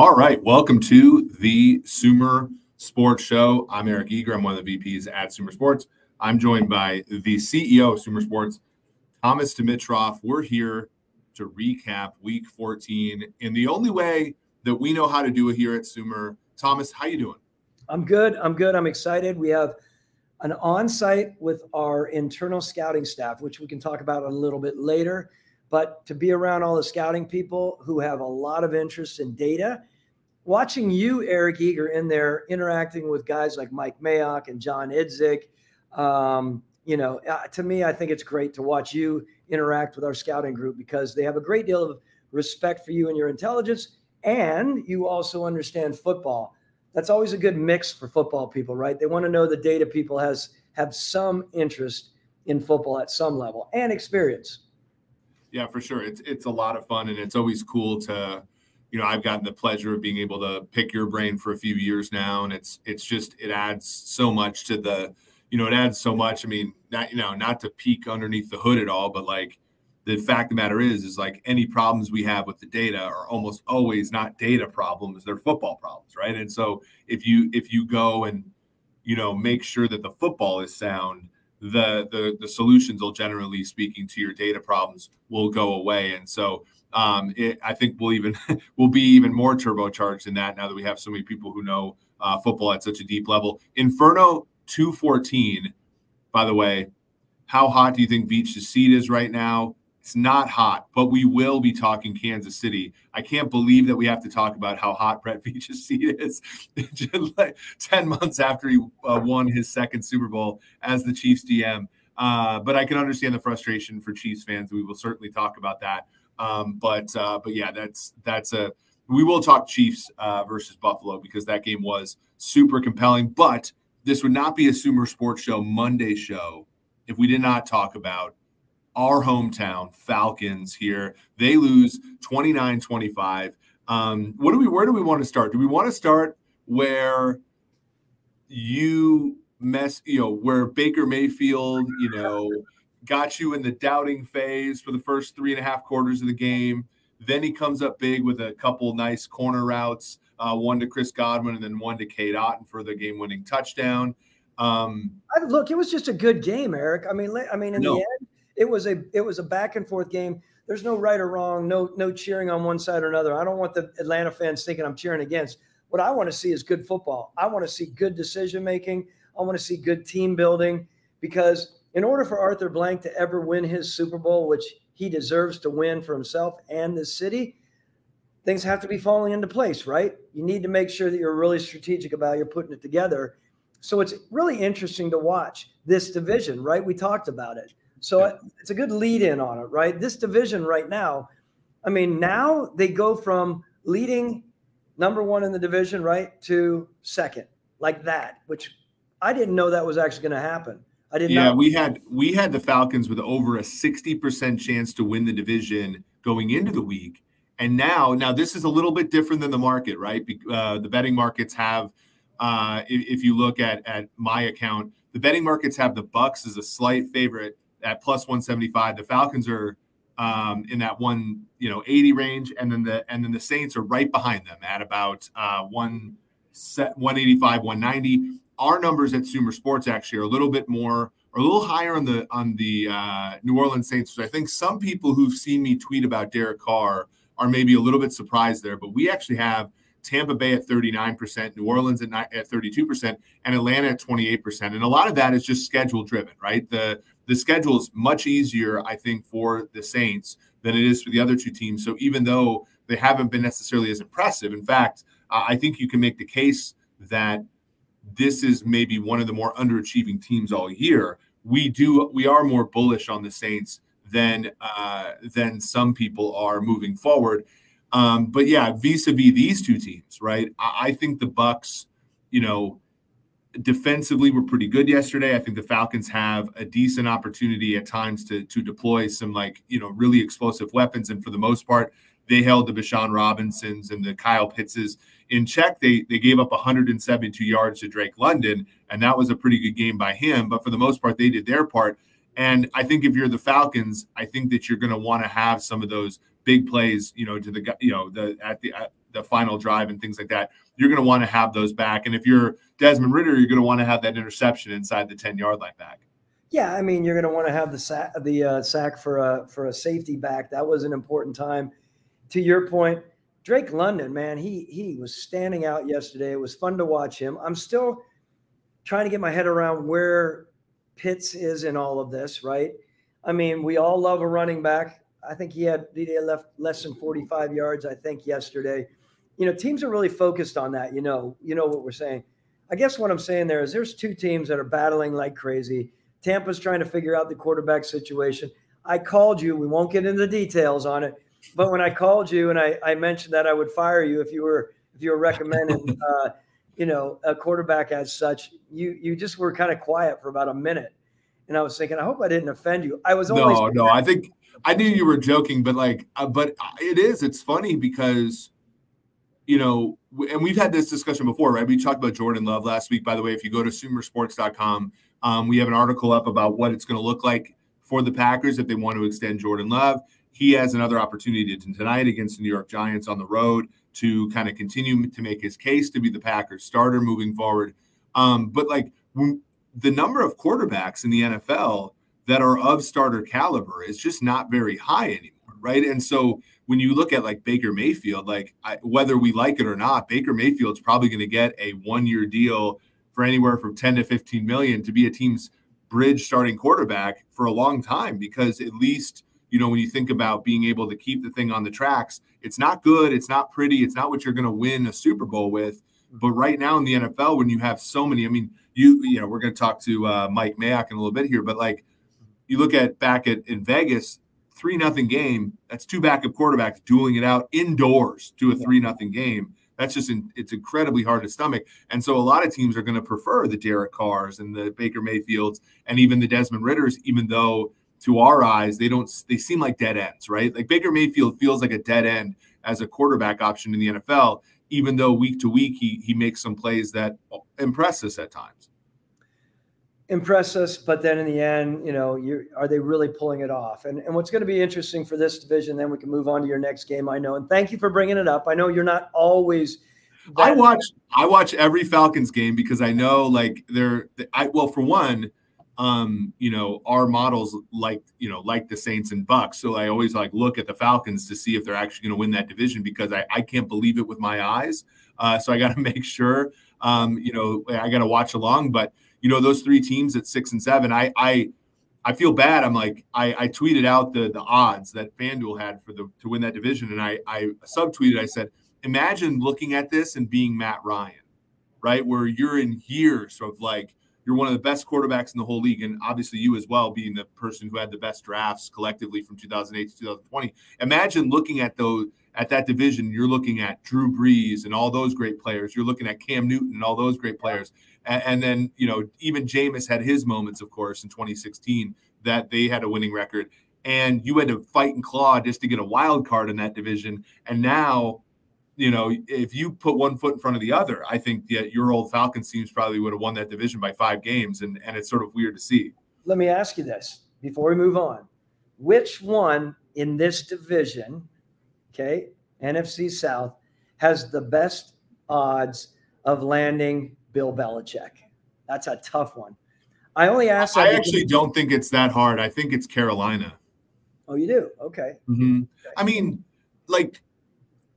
All right, welcome to the Sumer Sports Show. I'm Eric Eager. I'm one of the VPs at Sumer Sports. I'm joined by the CEO of Sumer Sports, Thomas Dimitroff. We're here to recap Week 14 in the only way that we know how to do it here at Sumer. Thomas, how you doing? I'm good. I'm good. I'm excited. We have an on-site with our internal scouting staff, which we can talk about a little bit later but to be around all the scouting people who have a lot of interest in data, watching you, Eric Eager, in there interacting with guys like Mike Mayock and John Idzik, um, you know, uh, to me, I think it's great to watch you interact with our scouting group because they have a great deal of respect for you and your intelligence, and you also understand football. That's always a good mix for football people, right? They want to know the data people has have some interest in football at some level and experience yeah, for sure. It's it's a lot of fun, and it's always cool to, you know, I've gotten the pleasure of being able to pick your brain for a few years now, and it's it's just it adds so much to the, you know, it adds so much. I mean, not you know, not to peek underneath the hood at all, but like the fact of the matter is, is like any problems we have with the data are almost always not data problems; they're football problems, right? And so if you if you go and you know make sure that the football is sound the the the solutions will generally speaking to your data problems will go away and so um, it, I think we'll even we'll be even more turbocharged in that now that we have so many people who know uh, football at such a deep level. Inferno 214, by the way, how hot do you think Veach's seat is right now? It's not hot, but we will be talking Kansas City. I can't believe that we have to talk about how hot Brett Veach's seat is like 10 months after he uh, won his second Super Bowl as the Chiefs DM. Uh, but I can understand the frustration for Chiefs fans. We will certainly talk about that. Um, but uh, but yeah, that's that's a we will talk Chiefs uh, versus Buffalo because that game was super compelling. But this would not be a Sumer Sports Show Monday show if we did not talk about our hometown Falcons here. They lose 29 25. Um, what do we, where do we want to start? Do we want to start where you mess, you know, where Baker Mayfield, you know, got you in the doubting phase for the first three and a half quarters of the game? Then he comes up big with a couple nice corner routes, uh, one to Chris Godwin and then one to Cade Otton for the game winning touchdown. Um, look, it was just a good game, Eric. I mean, I mean, in no. the end, it was a it was a back and forth game. There's no right or wrong, no no cheering on one side or another. I don't want the Atlanta fans thinking I'm cheering against. What I want to see is good football. I want to see good decision making. I want to see good team building because in order for Arthur Blank to ever win his Super Bowl, which he deserves to win for himself and the city, things have to be falling into place, right? You need to make sure that you're really strategic about you're putting it together. So it's really interesting to watch this division, right? We talked about it. So yeah. it's a good lead in on it, right? This division right now, I mean, now they go from leading number one in the division, right, to second, like that, which I didn't know that was actually going to happen. I didn't. Yeah, we had we had the Falcons with over a sixty percent chance to win the division going into the week, and now now this is a little bit different than the market, right? Uh, the betting markets have, uh, if, if you look at at my account, the betting markets have the Bucs as a slight favorite at plus 175. The Falcons are um, in that one, you know, 80 range, and then the and then the Saints are right behind them at about uh, one set 185, 190. Our numbers at Sumer Sports actually are a little bit more, or a little higher on the on the uh, New Orleans Saints. So I think some people who've seen me tweet about Derek Carr are maybe a little bit surprised there, but we actually have Tampa Bay at 39%, New Orleans at, at 32%, and Atlanta at 28%. And a lot of that is just schedule driven, right? The the schedule is much easier, I think, for the Saints than it is for the other two teams. So even though they haven't been necessarily as impressive, in fact, uh, I think you can make the case that this is maybe one of the more underachieving teams all year. We do we are more bullish on the Saints than uh, than some people are moving forward. Um, but yeah, vis-a-vis these two teams, right? I, I think the Bucs, you know, defensively were pretty good yesterday. I think the Falcons have a decent opportunity at times to to deploy some like you know really explosive weapons, and for the most part, they held the Bijan Robinsons and the Kyle Pittses in check. They they gave up 172 yards to Drake London, and that was a pretty good game by him. But for the most part, they did their part. And I think if you're the Falcons, I think that you're going to want to have some of those big plays, you know, to the you know the at the at the final drive and things like that, you're going to want to have those back. And if you're Desmond Ridder, you're going to want to have that interception inside the 10 yard line back. Yeah, I mean, you're going to want to have the sack, the uh, sack for a for a safety back. That was an important time. To your point, Drake London, man, he he was standing out yesterday. It was fun to watch him. I'm still trying to get my head around where Pitts is in all of this, right? I mean, we all love a running back. I think he had he left less than 45 yards, I think, yesterday. You know, teams are really focused on that. You know, you know what we're saying. I guess what I'm saying there is there's two teams that are battling like crazy. Tampa's trying to figure out the quarterback situation. I called you. We won't get into the details on it, but when I called you and I, I mentioned that I would fire you if you were if you were recommending, uh, you know, a quarterback as such, you you just were kind of quiet for about a minute, and I was thinking, I hope I didn't offend you. I was always no, no. I think I knew you were joking, but like, uh, but it is. It's funny because, you know, and we've had this discussion before, right? We talked about Jordan Love last week. By the way, if you go to SumerSports.com, um, we have an article up about what it's going to look like for the Packers if they want to extend Jordan Love. He has another opportunity tonight against the New York Giants on the road to kind of continue to make his case to be the Packers starter moving forward. Um, but like the number of quarterbacks in the NFL that are of starter caliber is just not very high anymore, right? And so when you look at like Baker Mayfield, like I, whether we like it or not, Baker Mayfield's probably going to get a one-year deal for anywhere from 10 to 15 million to be a team's bridge starting quarterback for a long time because at least you know when you think about being able to keep the thing on the tracks it's not good it's not pretty it's not what you're going to win a super bowl with but right now in the nfl when you have so many i mean you you know we're going to talk to uh, mike mayock in a little bit here but like you look at back at in Vegas, three nothing game. That's two backup quarterbacks dueling it out indoors to a three nothing game. That's just in, it's incredibly hard to stomach. And so a lot of teams are going to prefer the Derek Carrs and the Baker Mayfields and even the Desmond Ridders, even though to our eyes they don't they seem like dead ends, right? Like Baker Mayfield feels like a dead end as a quarterback option in the NFL, even though week to week he he makes some plays that impress us at times impress us, but then in the end, you know, you are they really pulling it off? And and what's going to be interesting for this division, then we can move on to your next game. I know, and thank you for bringing it up. I know you're not always. I watch I watch every Falcons game because I know like they're I well for one, um, you know, our models like you know like the Saints and Bucs, so I always like look at the Falcons to see if they're actually going to win that division because I I can't believe it with my eyes. Uh, so I got to make sure, um, you know, I got to watch along, but you know those three teams at six and seven. I I I feel bad. I'm like I, I tweeted out the the odds that FanDuel had for the to win that division, and I I subtweeted. I said, imagine looking at this and being Matt Ryan, right? Where you're in years of like you're one of the best quarterbacks in the whole league, and obviously you as well, being the person who had the best drafts collectively from 2008 to 2020. Imagine looking at those at that division. You're looking at Drew Brees and all those great players. You're looking at Cam Newton and all those great players. And, and then, you know, even Jameis had his moments, of course, in 2016 that they had a winning record. And you had to fight and claw just to get a wild card in that division. And now, you know, if you put one foot in front of the other, I think that your old Falcons teams probably would have won that division by five games. And, and it's sort of weird to see. Let me ask you this before we move on. Which one in this division, okay, NFC South, has the best odds of landing Bill Belichick? That's a tough one. I only ask. I actually don't think it's that hard. I think it's Carolina. Oh, you do? Okay. Mm-hmm. I mean, like,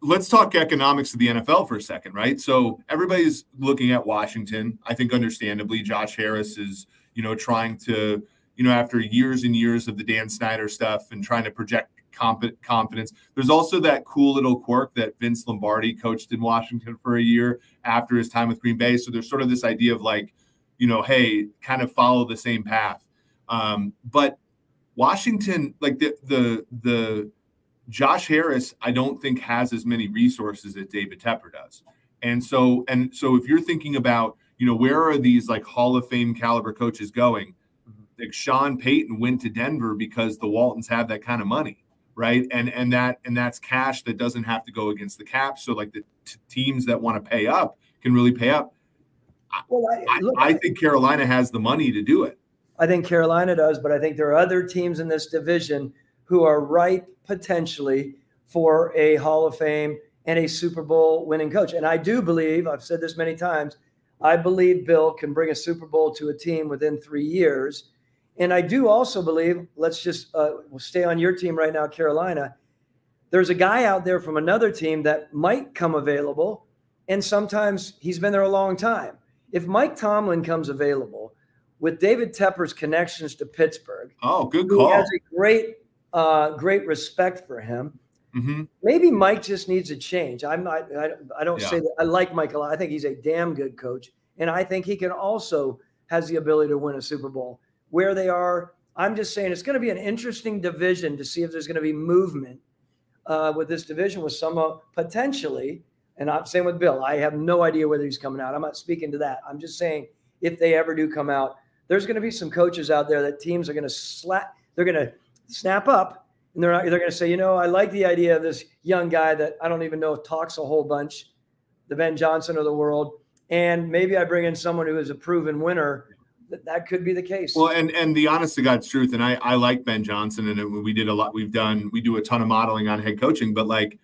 let's talk economics of the NFL for a second, right? So everybody's looking at Washington. I think, understandably, Josh Harris is, you know, trying to, you know, after years and years of the Dan Snyder stuff and trying to project confidence. There's also that cool little quirk that Vince Lombardi coached in Washington for a year after his time with Green Bay. So there's sort of this idea of like, you know, hey, kind of follow the same path. Um, but Washington, like the the the Josh Harris, I don't think has as many resources that David Tepper does. And so and so if you're thinking about, you know, where are these like Hall of Fame caliber coaches going? Mm-hmm. Like Sean Payton went to Denver because the Waltons have that kind of money right? And and that and that's cash that doesn't have to go against the cap. So like the t- teams that want to pay up can really pay up. Well, I, look, I, I think Carolina has the money to do it. I think Carolina does, but I think there are other teams in this division who are ripe potentially for a Hall of Fame and a Super Bowl winning coach. And I do believe, I've said this many times, I believe Bill can bring a Super Bowl to a team within three years. And I do also believe, let's just uh, we'll stay on your team right now, Carolina. There's a guy out there from another team that might come available. And sometimes he's been there a long time. If Mike Tomlin comes available with David Tepper's connections to Pittsburgh, oh, good call. He has a great, uh, great respect for him. Mm-hmm. Maybe Mike just needs a change. I'm not. I, I don't yeah. say that. I like Mike a lot. I think he's a damn good coach, and I think he can also has the ability to win a Super Bowl. Where they are, I'm just saying it's going to be an interesting division to see if there's going to be movement uh, with this division with some uh, potentially. And I'm saying with Bill, I have no idea whether he's coming out. I'm not speaking to that. I'm just saying if they ever do come out, there's going to be some coaches out there that teams are going to slap. They're going to snap up and they're not, they're going to say, you know, I like the idea of this young guy that I don't even know talks a whole bunch, the Ben Johnson of the world, and maybe I bring in someone who is a proven winner. That, that could be the case. Well, and and the honest to God's truth, and I I like Ben Johnson, and we did a lot. We've done we do a ton of modeling on head coaching, but like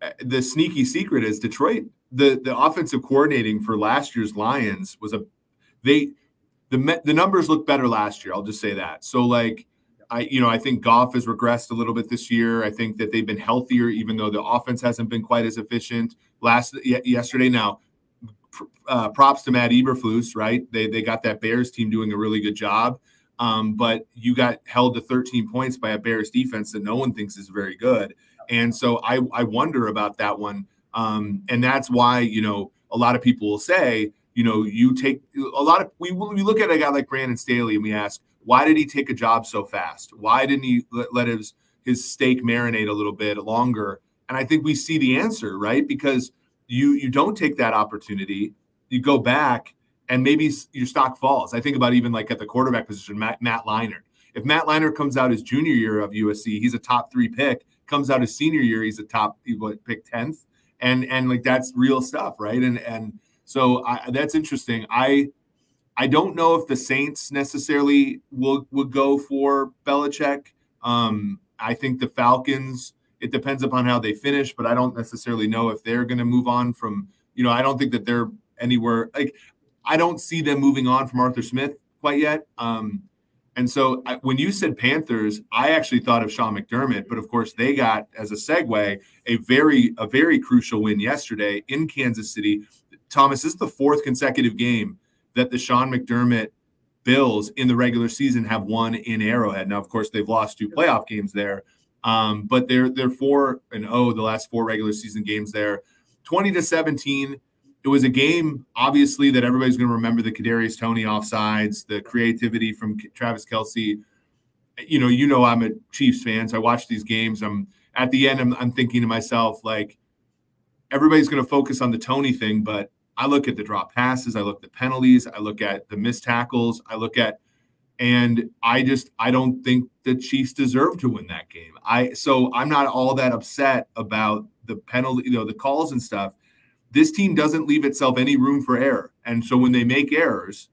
eh, the sneaky secret is Detroit. The the offensive coordinating for last year's Lions was a they the the numbers look better last year. I'll just say that. So like I, you know, I think Goff has regressed a little bit this year. I think that they've been healthier, even though the offense hasn't been quite as efficient. Last yesterday, now, uh, props to Matt Eberflus, right? They they got that Bears team doing a really good job, um, but you got held to 13 points by a Bears defense that no one thinks is very good, and so I I wonder about that one, um, and that's why you know a lot of people will say, you know, you take a lot of we we look at a guy like Brandon Staley and we ask why did he take a job so fast? Why didn't he let, let his his steak marinate a little bit longer? And I think we see the answer, right? Because you you don't take that opportunity, you go back, and maybe your stock falls. I think about even like at the quarterback position, Matt, Matt Leinart. If Matt Leinart comes out his junior year of USC, he's a top three pick. Comes out his senior year, he's a top what, pick tenth, and and like that's real stuff, right? And and so I, that's interesting. I I don't know if the Saints necessarily will would go for Belichick. Um, I think the Falcons. It depends upon how they finish, but I don't necessarily know if they're going to move on from. You know, I don't think that they're anywhere. Like, I don't see them moving on from Arthur Smith quite yet. Um, and so I, when you said Panthers, I actually thought of Sean McDermott, but of course they got as a segue a very a very crucial win yesterday in Kansas City. Thomas, this is the fourth consecutive game that the Sean McDermott Bills in the regular season have won in Arrowhead. Now, of course, they've lost two playoff games there, um, but they're they're four and oh the last four regular season games there, twenty to seventeen. It was a game, obviously, that everybody's going to remember the Kadarius Toney offsides, the creativity from Travis Kelce. You know, you know, I'm a Chiefs fan, so I watch these games. I'm at the end. I'm, I'm thinking to myself, like, everybody's going to focus on the Toney thing, but I look at the drop passes, I look at the penalties, I look at the missed tackles, I look at and I just I don't think the Chiefs deserve to win that game. I so I'm not all that upset about the penalty, you know, the calls and stuff. This team doesn't leave itself any room for error. And so when they make errors,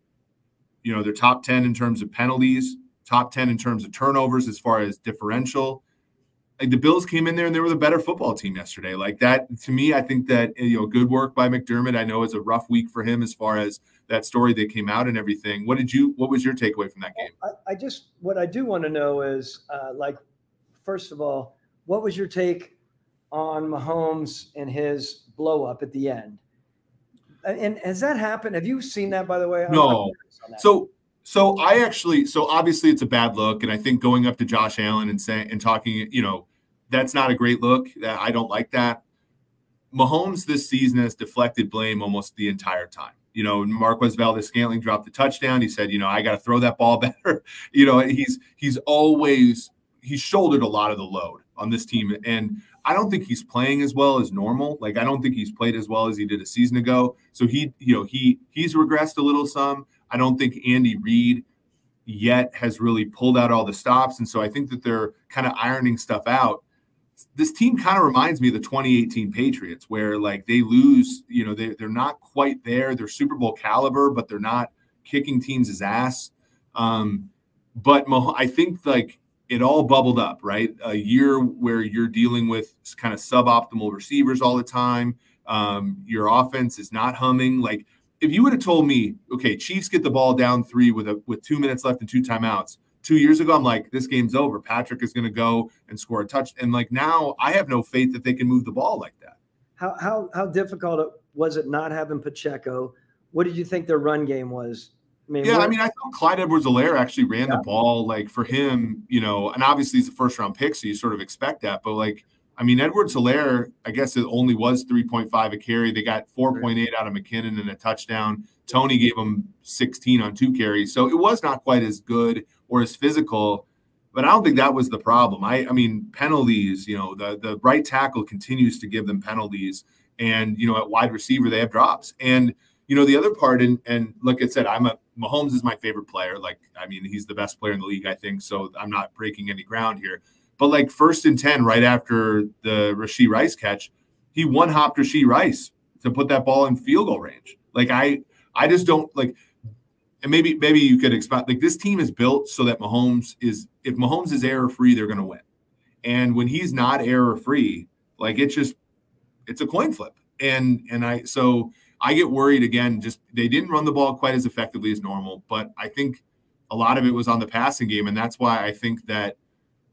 you know, they're top 10 in terms of penalties, top 10 in terms of turnovers as far as differential like the Bills came in there and they were the better football team yesterday. Like that to me, I think that you know, good work by McDermott. I know it's a rough week for him as far as that story that came out and everything. What did you? What was your takeaway from that game? I, I just what I do want to know is uh, like, first of all, what was your take on Mahomes and his blow up at the end? And has that happened? Have you seen that by the way? No. So so I actually, so obviously it's a bad look, and I think going up to Josh Allen and saying and talking, you know, that's not a great look. That I don't like that. Mahomes this season has deflected blame almost the entire time. You know, Marquez Valdes-Scantling dropped the touchdown. He said, you know, I got to throw that ball better. you know, he's he's always he's shouldered a lot of the load on this team, and I don't think he's playing as well as normal. Like I don't think he's played as well as he did a season ago. So he, you know, he he's regressed a little some. I don't think Andy Reid yet has really pulled out all the stops. And so I think that they're kind of ironing stuff out. This team kind of reminds me of the 2018 Patriots, where like they lose, you know, they, they're not quite there. They're Super Bowl caliber, but they're not kicking teams' ass. Um, but I think like it all bubbled up, right? A year where you're dealing with kind of suboptimal receivers all the time. Um, your offense is not humming. Like if you would have told me, okay, Chiefs get the ball down three with a with two minutes left and two timeouts, two years ago, I'm like, this game's over. Patrick is going to go and score a touch. And like now, I have no faith that they can move the ball like that. How how how difficult was it not having Pacheco? What did you think their run game was? I mean, yeah, I mean, I thought Clyde Edwards-Helaire actually ran yeah. the ball like for him, you know, and obviously he's a first round pick, so you sort of expect that. But like, I mean, Edwards-Helaire, I guess it only was 3.5 a carry. They got 4.8 out of McKinnon and a touchdown. Toney gave him 16 on two carries. So it was not quite as good or as physical, but I don't think that was the problem. I, I mean, penalties, you know, the, the right tackle continues to give them penalties. And, you know, at wide receiver, they have drops. And, you know, the other part, and and like I said, I'm a Mahomes is my favorite player. Like, I mean, he's the best player in the league, I think. So I'm not breaking any ground here. But like first and 10, right after the Rashee Rice catch, he one hopped Rashee Rice to put that ball in field goal range. Like I I just don't like and maybe maybe you could expect like this team is built so that Mahomes is if Mahomes is error free, they're gonna win. And when he's not error free, like it's just it's a coin flip. And and I so I get worried again. Just they didn't run the ball quite as effectively as normal, but I think a lot of it was on the passing game, and that's why I think that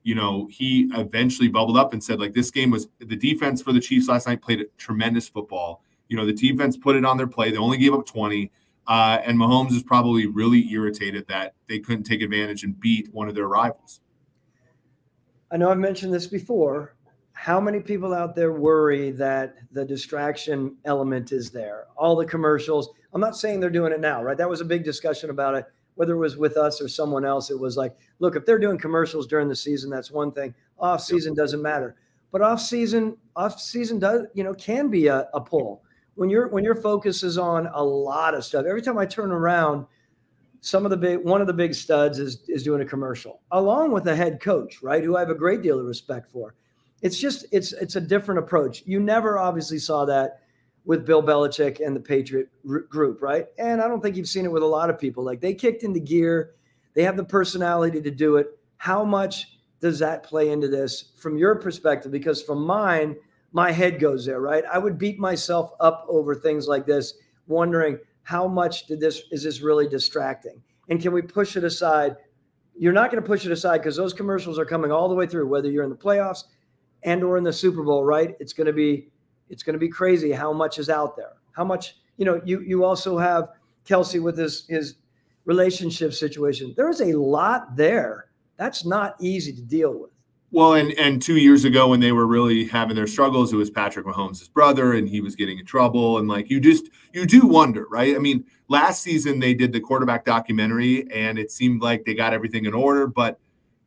you know he eventually bubbled up and said like this game was the defense for the Chiefs last night played a tremendous football. You know the defense put it on their play. They only gave up twenty. Uh, and Mahomes is probably really irritated that they couldn't take advantage and beat one of their rivals. I know I've mentioned this before, how many people out there worry that the distraction element is there? All the commercials. I'm not saying they're doing it now, right? That was a big discussion about it, whether it was with us or someone else. It was like, look, if they're doing commercials during the season, that's one thing. Off season doesn't matter. But off season, off season does, you know, can be a, a pull. When your when your focus is on a lot of stuff. Every time I turn around, some of the big one of the big studs is is doing a commercial, along with a head coach, right? Who I have a great deal of respect for it's just it's it's a different approach. You never obviously saw that with Bill Belichick and the Patriot group, right? And I don't think you've seen it with a lot of people. Like they kicked into gear, they have the personality to do it. How much does that play into this from your perspective? Because from mine, my head goes there, right? I would beat myself up over things like this, wondering how much did this is this really distracting? And can we push it aside? You're not going to push it aside because those commercials are coming all the way through, whether you're in the playoffs, and or in the Super Bowl, right? It's going to be it's going to be crazy how much is out there. How much, you know, you you also have Kelce with his his relationship situation. There is a lot there. That's not easy to deal with. Well, and and two years ago when they were really having their struggles, it was Patrick Mahomes' brother, and he was getting in trouble. And like you just you do wonder, right? I mean, last season they did the quarterback documentary, and it seemed like they got everything in order, but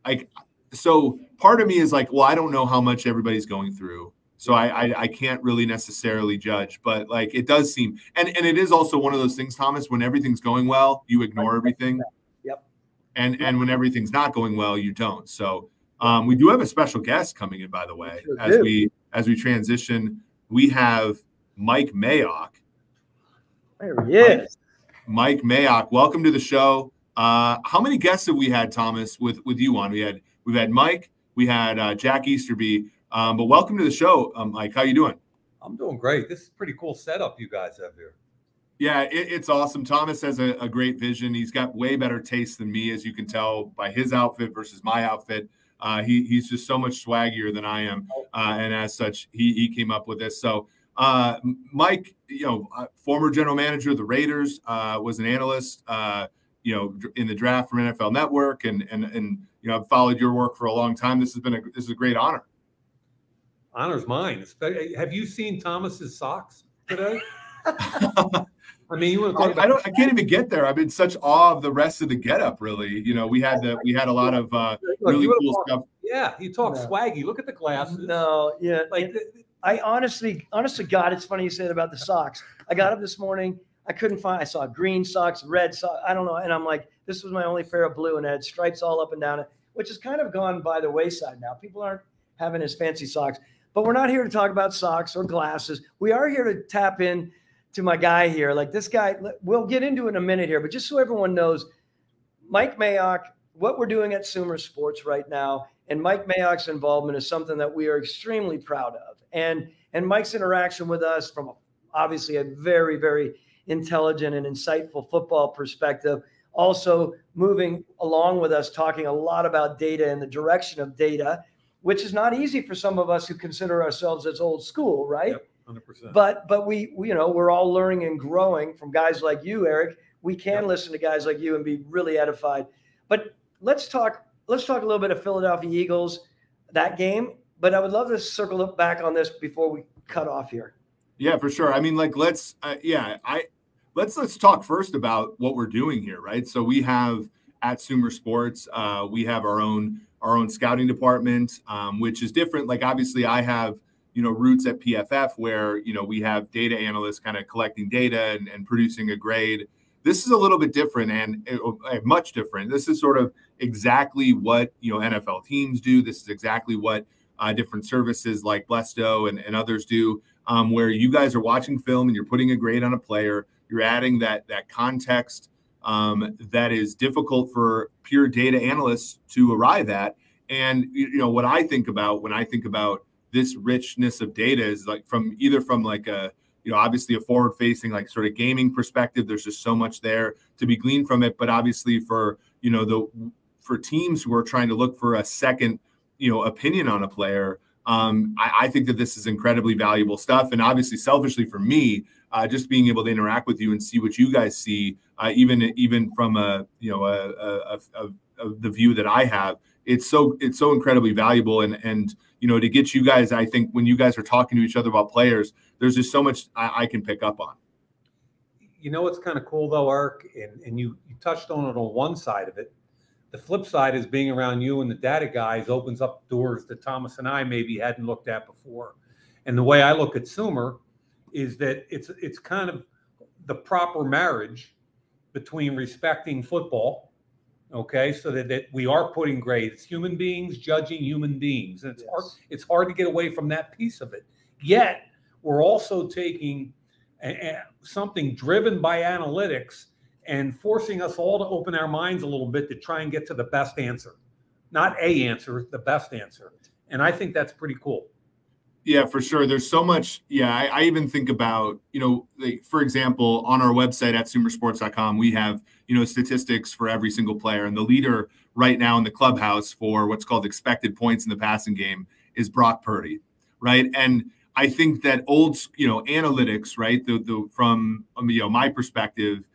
like so part of me is like, well, I don't know how much everybody's going through. So I, I, I can't really necessarily judge, but like it does seem and and it is also one of those things, Thomas, when everything's going well, you ignore everything. Yep. And and when everything's not going well, you don't. So um, we do have a special guest coming in, by the way, sure as do. we as we transition. We have Mike Mayock. There he is. Mike, Mike Mayock, welcome to the show. Uh, how many guests have we had, Thomas, with with you on? We had we've had Mike, we had uh, Jack Easterby. Um, but welcome to the show, um, Mike. How you doing? I'm doing great. This is pretty cool setup you guys have here. Yeah, it, it's awesome. Thomas has a, a, great vision. He's got way better taste than me, as you can tell by his outfit versus my outfit. Uh, he, he's just so much swaggier than I am, uh, and as such, he, he came up with this. So, uh, Mike, you know, uh, former general manager of the Raiders, uh, was an analyst, uh, you know, in the draft from NFL Network, and and and you know, I've followed your work for a long time. This has been a this is a great honor. Honor's mine. Have you seen Thomas's socks today? I mean, you want to talk I, I, don't. I can't even get there. I'm in such awe of the rest of the getup. Really, you know, we had the we had a lot of uh, really cool talk, stuff. Yeah, you talk no. swaggy. Look at the glasses. No, yeah, like I honestly, honestly, God, it's funny you said about the socks. I got up this morning. I couldn't find. I saw green socks, red socks. I don't know, and I'm like, this was my only pair of blue, and it had stripes all up and down it which has kind of gone by the wayside now. People aren't having his fancy socks. But we're not here to talk about socks or glasses. We are here to tap in to my guy here. Like this guy, we'll get into it in a minute here, but just so everyone knows, Mike Mayock what we're doing at Sumer Sports right now and Mike Mayock's involvement is something that we are extremely proud of. And and Mike's interaction with us from obviously a very very intelligent and insightful football perspective, also moving along with us talking a lot about data and the direction of data, which is not easy for some of us who consider ourselves as old school, right? Yep. 100%. But but we, we, you know we're all learning and growing from guys like you, Eric. We can yep. listen to guys like you and be really edified. But let's talk let's talk a little bit of Philadelphia Eagles that game. But I would love to circle back on this before we cut off here. Yeah, for sure. I mean, like let's uh, yeah, I let's let's talk first about what we're doing here, right? So we have at Sumer Sports, uh, we have our own our own scouting department, um, which is different. Like obviously, I have you know roots at PFF where you know we have data analysts kind of collecting data and, and producing a grade. This is a little bit different and uh, much different. This is sort of exactly what you know NFL teams do. This is exactly what uh, different services like Blesto and, and others do, um, where you guys are watching film and you're putting a grade on a player. You're adding that that context um, that is difficult for pure data analysts to arrive at. And you know what I think about when I think about this richness of data is like from either from like a you know obviously a forward facing like sort of gaming perspective there's just so much there to be gleaned from it but obviously for you know the for teams who are trying to look for a second you know opinion on a player um, I, I, think that this is incredibly valuable stuff and obviously selfishly for me uh, just being able to interact with you and see what you guys see uh, even even from a you know a, a, a, a, the view that i have it's so it's so incredibly valuable and and you know, to get you guys, I think when you guys are talking to each other about players, there's just so much I, I can pick up on. You know what's kind of cool though, Ark, and, and you you touched on it on one side of it. The flip side is being around you and the data guys opens up doors that Thomas and I maybe hadn't looked at before. And the way I look at Sumer is that it's it's kind of the proper marriage between respecting football okay so that, that we are putting grades. Human beings judging human beings. And it's yes. hard it's hard to get away from that piece of it. Yet we're also taking a, a, something driven by analytics and forcing us all to open our minds a little bit to try and get to the best answer. Not a answer the best answer. And i think that's pretty cool yeah, for sure. There's so much. Yeah, I, I even think about, you know, like, for example, on our website at sumersports.com, we have, you know, statistics for every single player. And the leader right now in the clubhouse for what's called expected points in the passing game is Brock Purdy, right? And I think that old, you know, analytics, right? The, the from um, you know my perspective,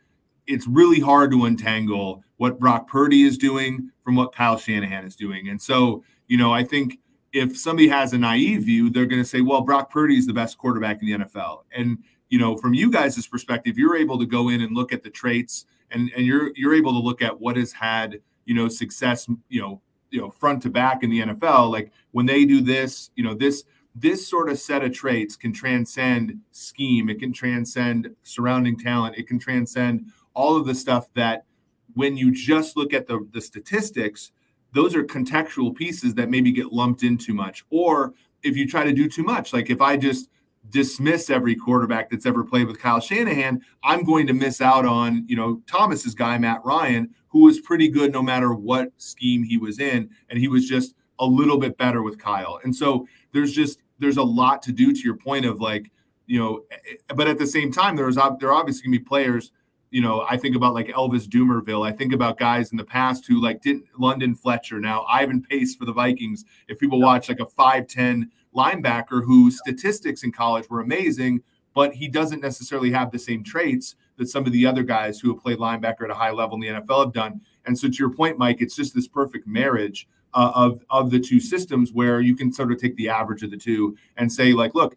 it's really hard to untangle what Brock Purdy is doing from what Kyle Shanahan is doing. And so, you know, I think if somebody has a naive view, they're going to say, well, Brock Purdy is the best quarterback in the NFL. And, you know, from you guys' perspective, you're able to go in and look at the traits and, and you're, you're able to look at what has had, you know, success, you know, you know, front to back in the NFL. Like when they do this, you know, this, this sort of set of traits can transcend scheme. It can transcend surrounding talent. It can transcend all of the stuff that when you just look at the, the statistics, those are contextual pieces that maybe get lumped in too much. Or if you try to do too much, like if I just dismiss every quarterback that's ever played with Kyle Shanahan, I'm going to miss out on, you know, Thomas's guy, Matt Ryan, who was pretty good no matter what scheme he was in. And he was just a little bit better with Kyle. And so there's just, there's a lot to do to your point of like, you know, eh, eh, but at the same time, there's, there are obviously gonna be players you know, I think about like Elvis Dumervil. I think about guys in the past who like didn't London Fletcher. Now Ivan Pace for the Vikings. If people watch like a 5'10 linebacker whose statistics in college were amazing, but he doesn't necessarily have the same traits that some of the other guys who have played linebacker at a high level in the NFL have done. And so to your point, Mike, it's just this perfect marriage uh, of of the two systems where you can sort of take the average of the two and say like, look,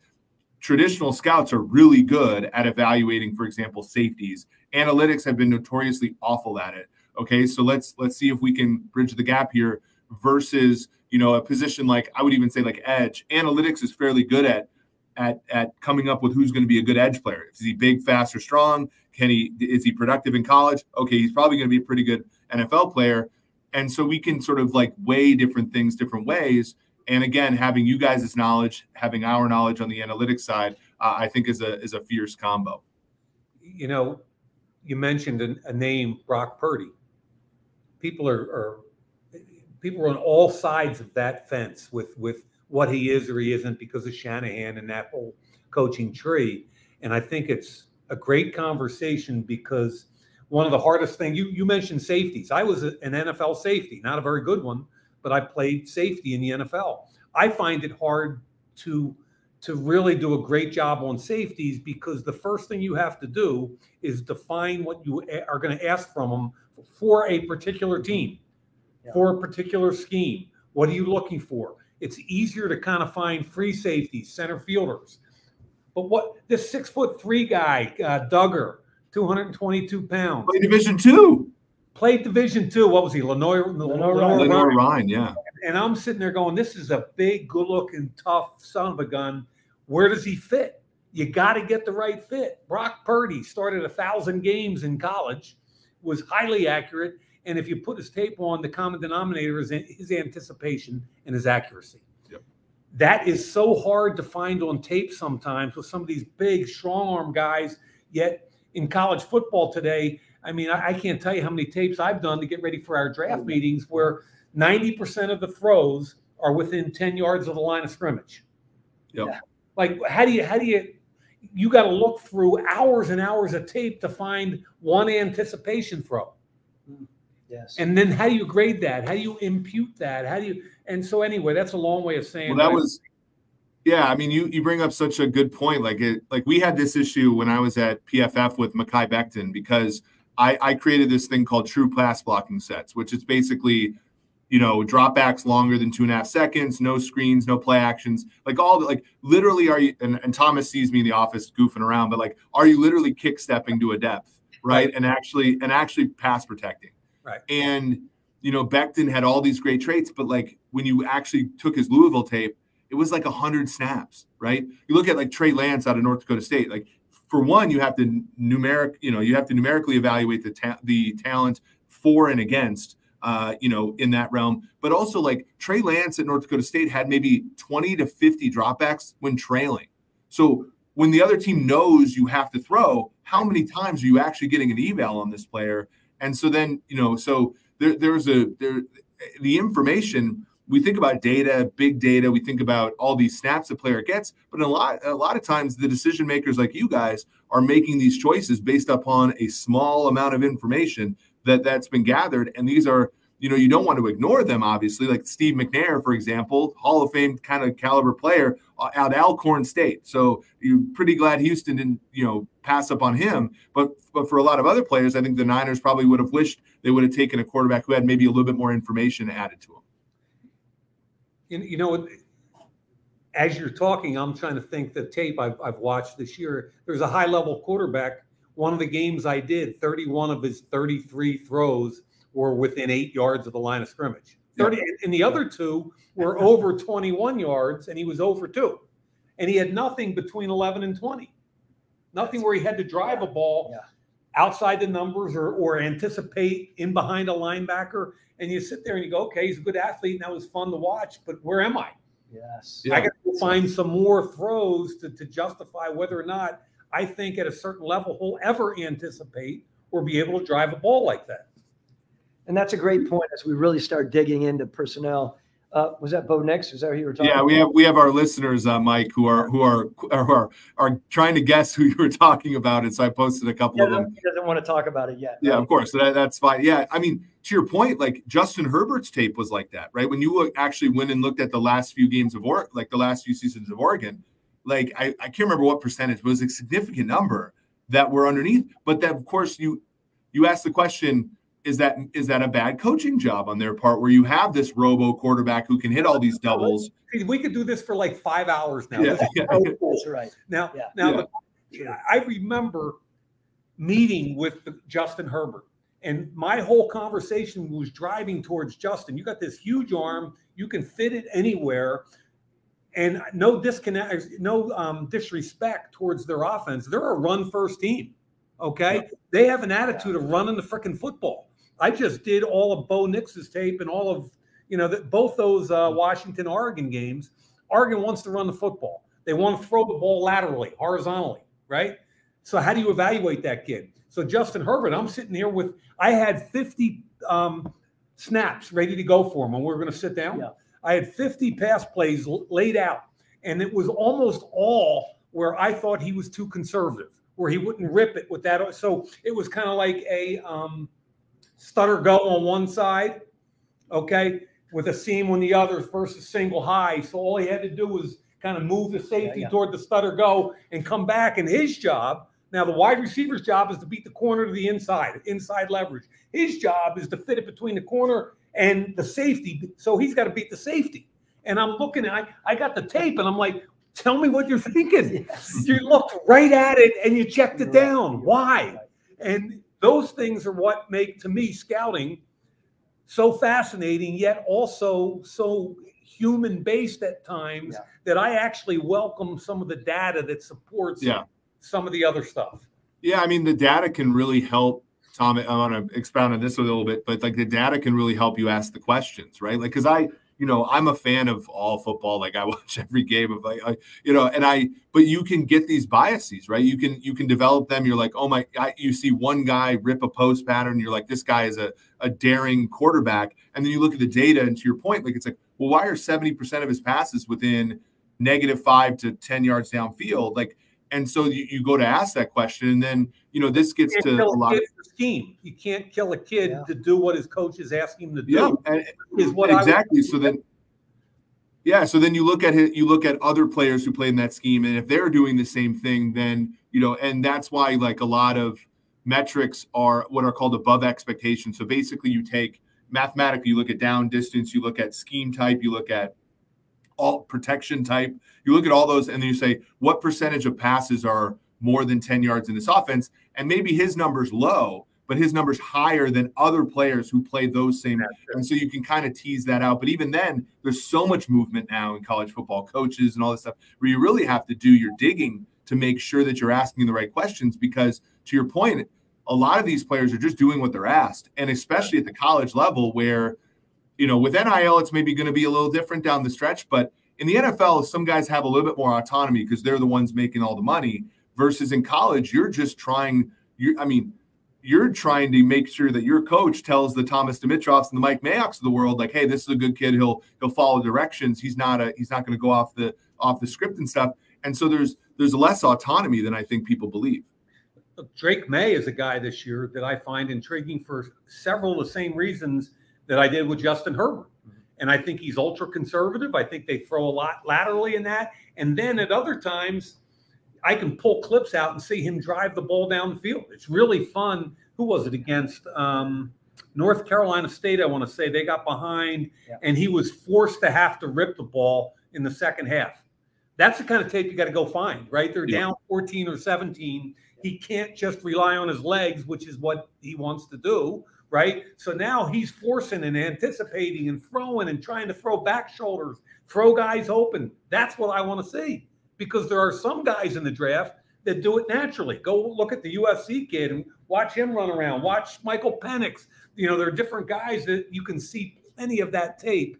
traditional scouts are really good at evaluating, for example, safeties. Analytics have been notoriously awful at it. Okay, so let's let's see if we can bridge the gap here versus you know a position like I would even say like edge. Analytics is fairly good at at at coming up with who's going to be a good edge player. Is he big, fast, or strong? Can he is he productive in college? Okay, he's probably going to be a pretty good NFL player. And so we can sort of like weigh different things different ways and again, having you guys' knowledge, having our knowledge on the analytics side, uh, I think is a is a fierce combo. You know, you mentioned a, a name, Brock Purdy. People are, are people are on all sides of that fence with with what he is or he isn't because of Shanahan and that whole coaching tree. And I think it's a great conversation because one of the hardest things you you mentioned safeties. I was an NFL safety, not a very good one, but I played safety in the NFL. I find it hard to to really do a great job on safeties because the first thing you have to do is define what you are going to ask from them for a particular team, yeah. for a particular scheme. What are you looking for? It's easier to kind of find free safeties, center fielders. But what this six foot three guy, uh, Dugger, 222 pounds. Played Division two. Played Division two. What was he? Lenoir, Lenoir, Lenoir, Lenoir Rhyne, yeah. And I'm sitting there going, this is a big, good looking, tough son of a gun where does he fit? You got to get the right fit. Brock Purdy started a thousand games in college, was highly accurate, and if you put his tape on, the common denominator is his anticipation and his accuracy. Yep. That is so hard to find on tape sometimes with some of these big, strong arm guys. Yet in college football today, I mean, I, I can't tell you how many tapes I've done to get ready for our draft meetings where 90% of the throws are within 10 yards of the line of scrimmage. Yep. Yeah. Like, how do you, how do you, you got to look through hours and hours of tape to find one anticipation throw. Hmm. Yes. And then how do you grade that? How do you impute that? How do you, and so anyway, that's a long way of saying well, that was, yeah, I mean, you you bring up such a good point. Like it, like we had this issue when I was at PFF with Mekhi Becton because I, I created this thing called true pass blocking sets, which is basically you know, dropbacks longer than two and a half seconds, no screens, no play actions, like all the, like literally are you, and, and Thomas sees me in the office goofing around, but like, are you literally kick stepping to a depth, right? And actually, and actually pass protecting. Right. And, you know, Becton had all these great traits, but like when you actually took his Louisville tape, it was like a hundred snaps, right? You look at like Trey Lance out of North Dakota State, like for one, you have to numeric, you know, you have to numerically evaluate the ta- the talent for and against uh, you know, in that realm. But also, like Trey Lance at North Dakota State had maybe 20 to 50 dropbacks when trailing. So when the other team knows you have to throw, how many times are you actually getting an eval on this player? And so then, you know, so there, there's a there the information we think about data, big data, we think about all these snaps the player gets, but a lot a lot of times the decision makers like you guys are making these choices based upon a small amount of information that that's been gathered, and these are you know you don't want to ignore them obviously. Like steve mcnair for example hall of fame kind of caliber player uh, at alcorn state. So you're pretty glad houston didn't you know pass up on him. But but for a lot of other players i think the niners probably would have wished they would have taken a quarterback who had maybe a little bit more information added to him. You know as you're talking i'm trying to think the tape i've, I've watched this year. There's a high level quarterback one of the games I did, 31 of his 33 throws were within eight yards of the line of scrimmage. 30, yep. and the other two were over 21 yards, and he was over two. And he had nothing between 11 and 20. Nothing where he had to drive a ball yeah. outside the numbers or, or anticipate in behind a linebacker. And you sit there and you go, okay, he's a good athlete, and that was fun to watch, but where am I? Yes. Yeah. I got to find some more throws to, to justify whether or not – I think at a certain level he'll ever anticipate or be able to drive a ball like that. And that's a great point as we really start digging into personnel. Uh, was that Bo Nix? Is that who you were talking? Yeah, about? we have we have our listeners, uh, Mike, who are who are who are are trying to guess who you were talking about, and so I posted a couple yeah, of them. He doesn't want to talk about it yet. Yeah, of course, that, that's fine. Yeah, I mean, to your point, like Justin Herbert's tape was like that, right? When you actually went and looked at the last few games of Oregon, like the last few seasons of Oregon, like I, I can't remember what percentage, but it was a significant number that were underneath. But that of course you you ask the question, is that is that a bad coaching job on their part where you have this robo quarterback who can hit all these doubles? We could do this for like five hours now. Yeah, yeah. That's right. Now, yeah. now yeah. I remember meeting with Justin Herbert, and my whole conversation was driving towards Justin. You got this huge arm, you can fit it anywhere and no disconnect, no um, disrespect towards their offense. They're a run first team. Okay, yeah. they have an attitude of running the freaking football. I just did all of Bo Nix's tape and all of you know that both those uh, Washington Oregon games. Oregon wants to run the football. They want to throw the ball laterally, horizontally, right? So how do you evaluate that kid? So Justin Herbert, I'm sitting here with I had 50 um, snaps ready to go for him, and we are going to sit down. Yeah. I had 50 pass plays laid out, and it was almost all where I thought he was too conservative, where he wouldn't rip it with that. So it was kind of like a um, stutter go on one side, okay, with a seam on the other versus single high. So all he had to do was kind of move the safety yeah, yeah. toward the stutter go and come back. And his job now, the wide receiver's job is to beat the corner to the inside, inside leverage. His job is to fit it between the corner and the safety. So he's got to beat the safety. And I'm looking, I, I got the tape and I'm like, tell me what you're thinking. Yes. You looked right at it and you checked it down. Why? And those things are what make, to me, scouting so fascinating, yet also so human based at times yeah. that I actually welcome some of the data that supports yeah some of the other stuff. Yeah, I mean, the data can really help. Tom, I want to expound on this a little bit, but like the data can really help you ask the questions, right? Like, because I, you know, I'm a fan of all football. Like, I watch every game of like, I, you know, and I, but you can get these biases, right? You can you can develop them. You're like, oh my, I, you see one guy rip a post pattern. You're like, this guy is a a daring quarterback, and then you look at the data, and to your point, like it's like, well, why are seventy percent of his passes within negative five to ten yards downfield? Like and so you, you go to ask that question, and then you know this gets to a lot of scheme. You can't kill a kid yeah. to do what his coach is asking him to do. Yeah, and, is what exactly. so then, yeah, so then you look at it, you look at other players who play in that scheme, and if they're doing the same thing, then you know, and that's why like a lot of metrics are what are called above expectation. So basically, you take mathematically, you look at down distance, you look at scheme type, you look at all protection type. You look at all those and then you say, what percentage of passes are more than 10 yards in this offense? And maybe his number's low, but his number's higher than other players who play those same. And so you can kind of tease that out. But even then, there's so much movement now in college football coaches and all this stuff where you really have to do your digging to make sure that you're asking the right questions. Because to your point, a lot of these players are just doing what they're asked. And especially at the college level where you know, with NIL, it's maybe going to be a little different down the stretch. But in the NFL, some guys have a little bit more autonomy because they're the ones making all the money. Versus in college, you're just trying. You, I mean, you're trying to make sure that your coach tells the Thomas Dimitroffs and the Mike Mayock's of the world, like, hey, this is a good kid. He'll he'll follow directions. He's not a he's not going to go off the off the script and stuff. And so there's there's less autonomy than I think people believe. Drake Maye is a guy this year that I find intriguing for several of the same reasons that I did with Justin Herbert. And I think he's ultra conservative. I think they throw a lot laterally in that. And then at other times, I can pull clips out and see him drive the ball down the field. It's really fun. Who was it against? Um, North Carolina State, I want to say. They got behind, yeah. and he was forced to have to rip the ball in the second half. That's the kind of tape you got to go find, right? They're yeah. down 14 or 17. He can't just rely on his legs, which is what he wants to do right? So now he's forcing and anticipating and throwing and trying to throw back shoulders, throw guys open. That's what I want to see because there are some guys in the draft that do it naturally. Go look at the USC kid and watch him run around. Watch Michael Penix. You know, there are different guys that you can see plenty of that tape.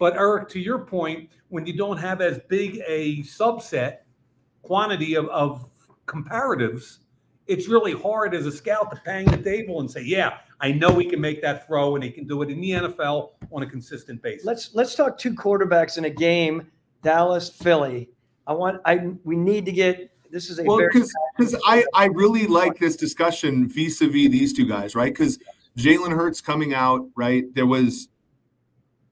But Eric, to your point, when you don't have as big a subset quantity of, of comparatives, it's really hard as a scout to bang the table and say, yeah, I know he can make that throw and he can do it in the NFL on a consistent basis. Let's let's talk two quarterbacks in a game, Dallas, Philly. I want I we need to get this is a well because because I I really like this discussion vis-a-vis these two guys, right? Because Jalen Hurts coming out, right? There was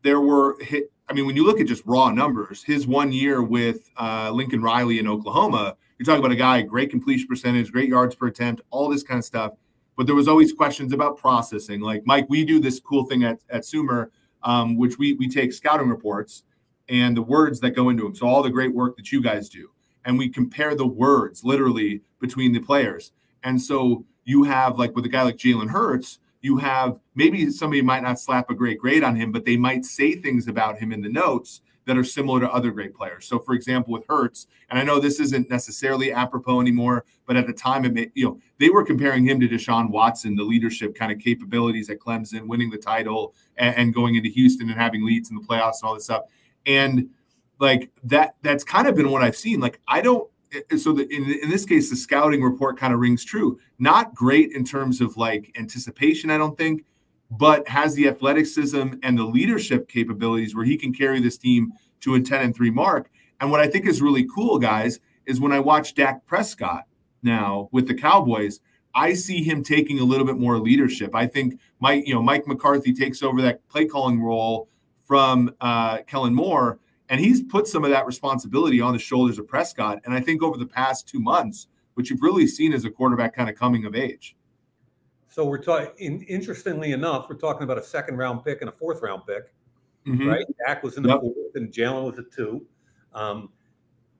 there were hit. I mean, when you look at just raw numbers, his one year with uh, Lincoln Riley in Oklahoma, you're talking about a guy, great completion percentage, great yards per attempt, all this kind of stuff. But there was always questions about processing. Like Mike, we do this cool thing at, at Sumer, um, which we we take scouting reports and the words that go into them. So all the great work that you guys do, and we compare the words literally between the players. And so you have like with a guy like Jalen Hurts, you have maybe somebody might not slap a great grade on him, but they might say things about him in the notes that are similar to other great players. So, for example, with Hurts, and I know this isn't necessarily apropos anymore, but at the time, it may, you know they were comparing him to Deshaun Watson, the leadership kind of capabilities at Clemson, winning the title and, and going into Houston and having leads in the playoffs and all this stuff. And like that, that's kind of been what I've seen. Like I don't. So the, in, in this case, the scouting report kind of rings true. Not great in terms of like anticipation, I don't think, but has the athleticism and the leadership capabilities where he can carry this team to a 10 and 3 mark. And what I think is really cool, guys, is when I watch Dak Prescott now with the Cowboys, I see him taking a little bit more leadership. I think Mike, you know, Mike McCarthy takes over that play calling role from uh, Kellen Moore, and he's put some of that responsibility on the shoulders of Prescott. And I think over the past two months, what you've really seen is a quarterback kind of coming of age. So we're talking. Interestingly enough, we're talking about a second round pick and a fourth round pick, mm-hmm. right? Dak was in the yep. fourth, and Jalen was a two. Um,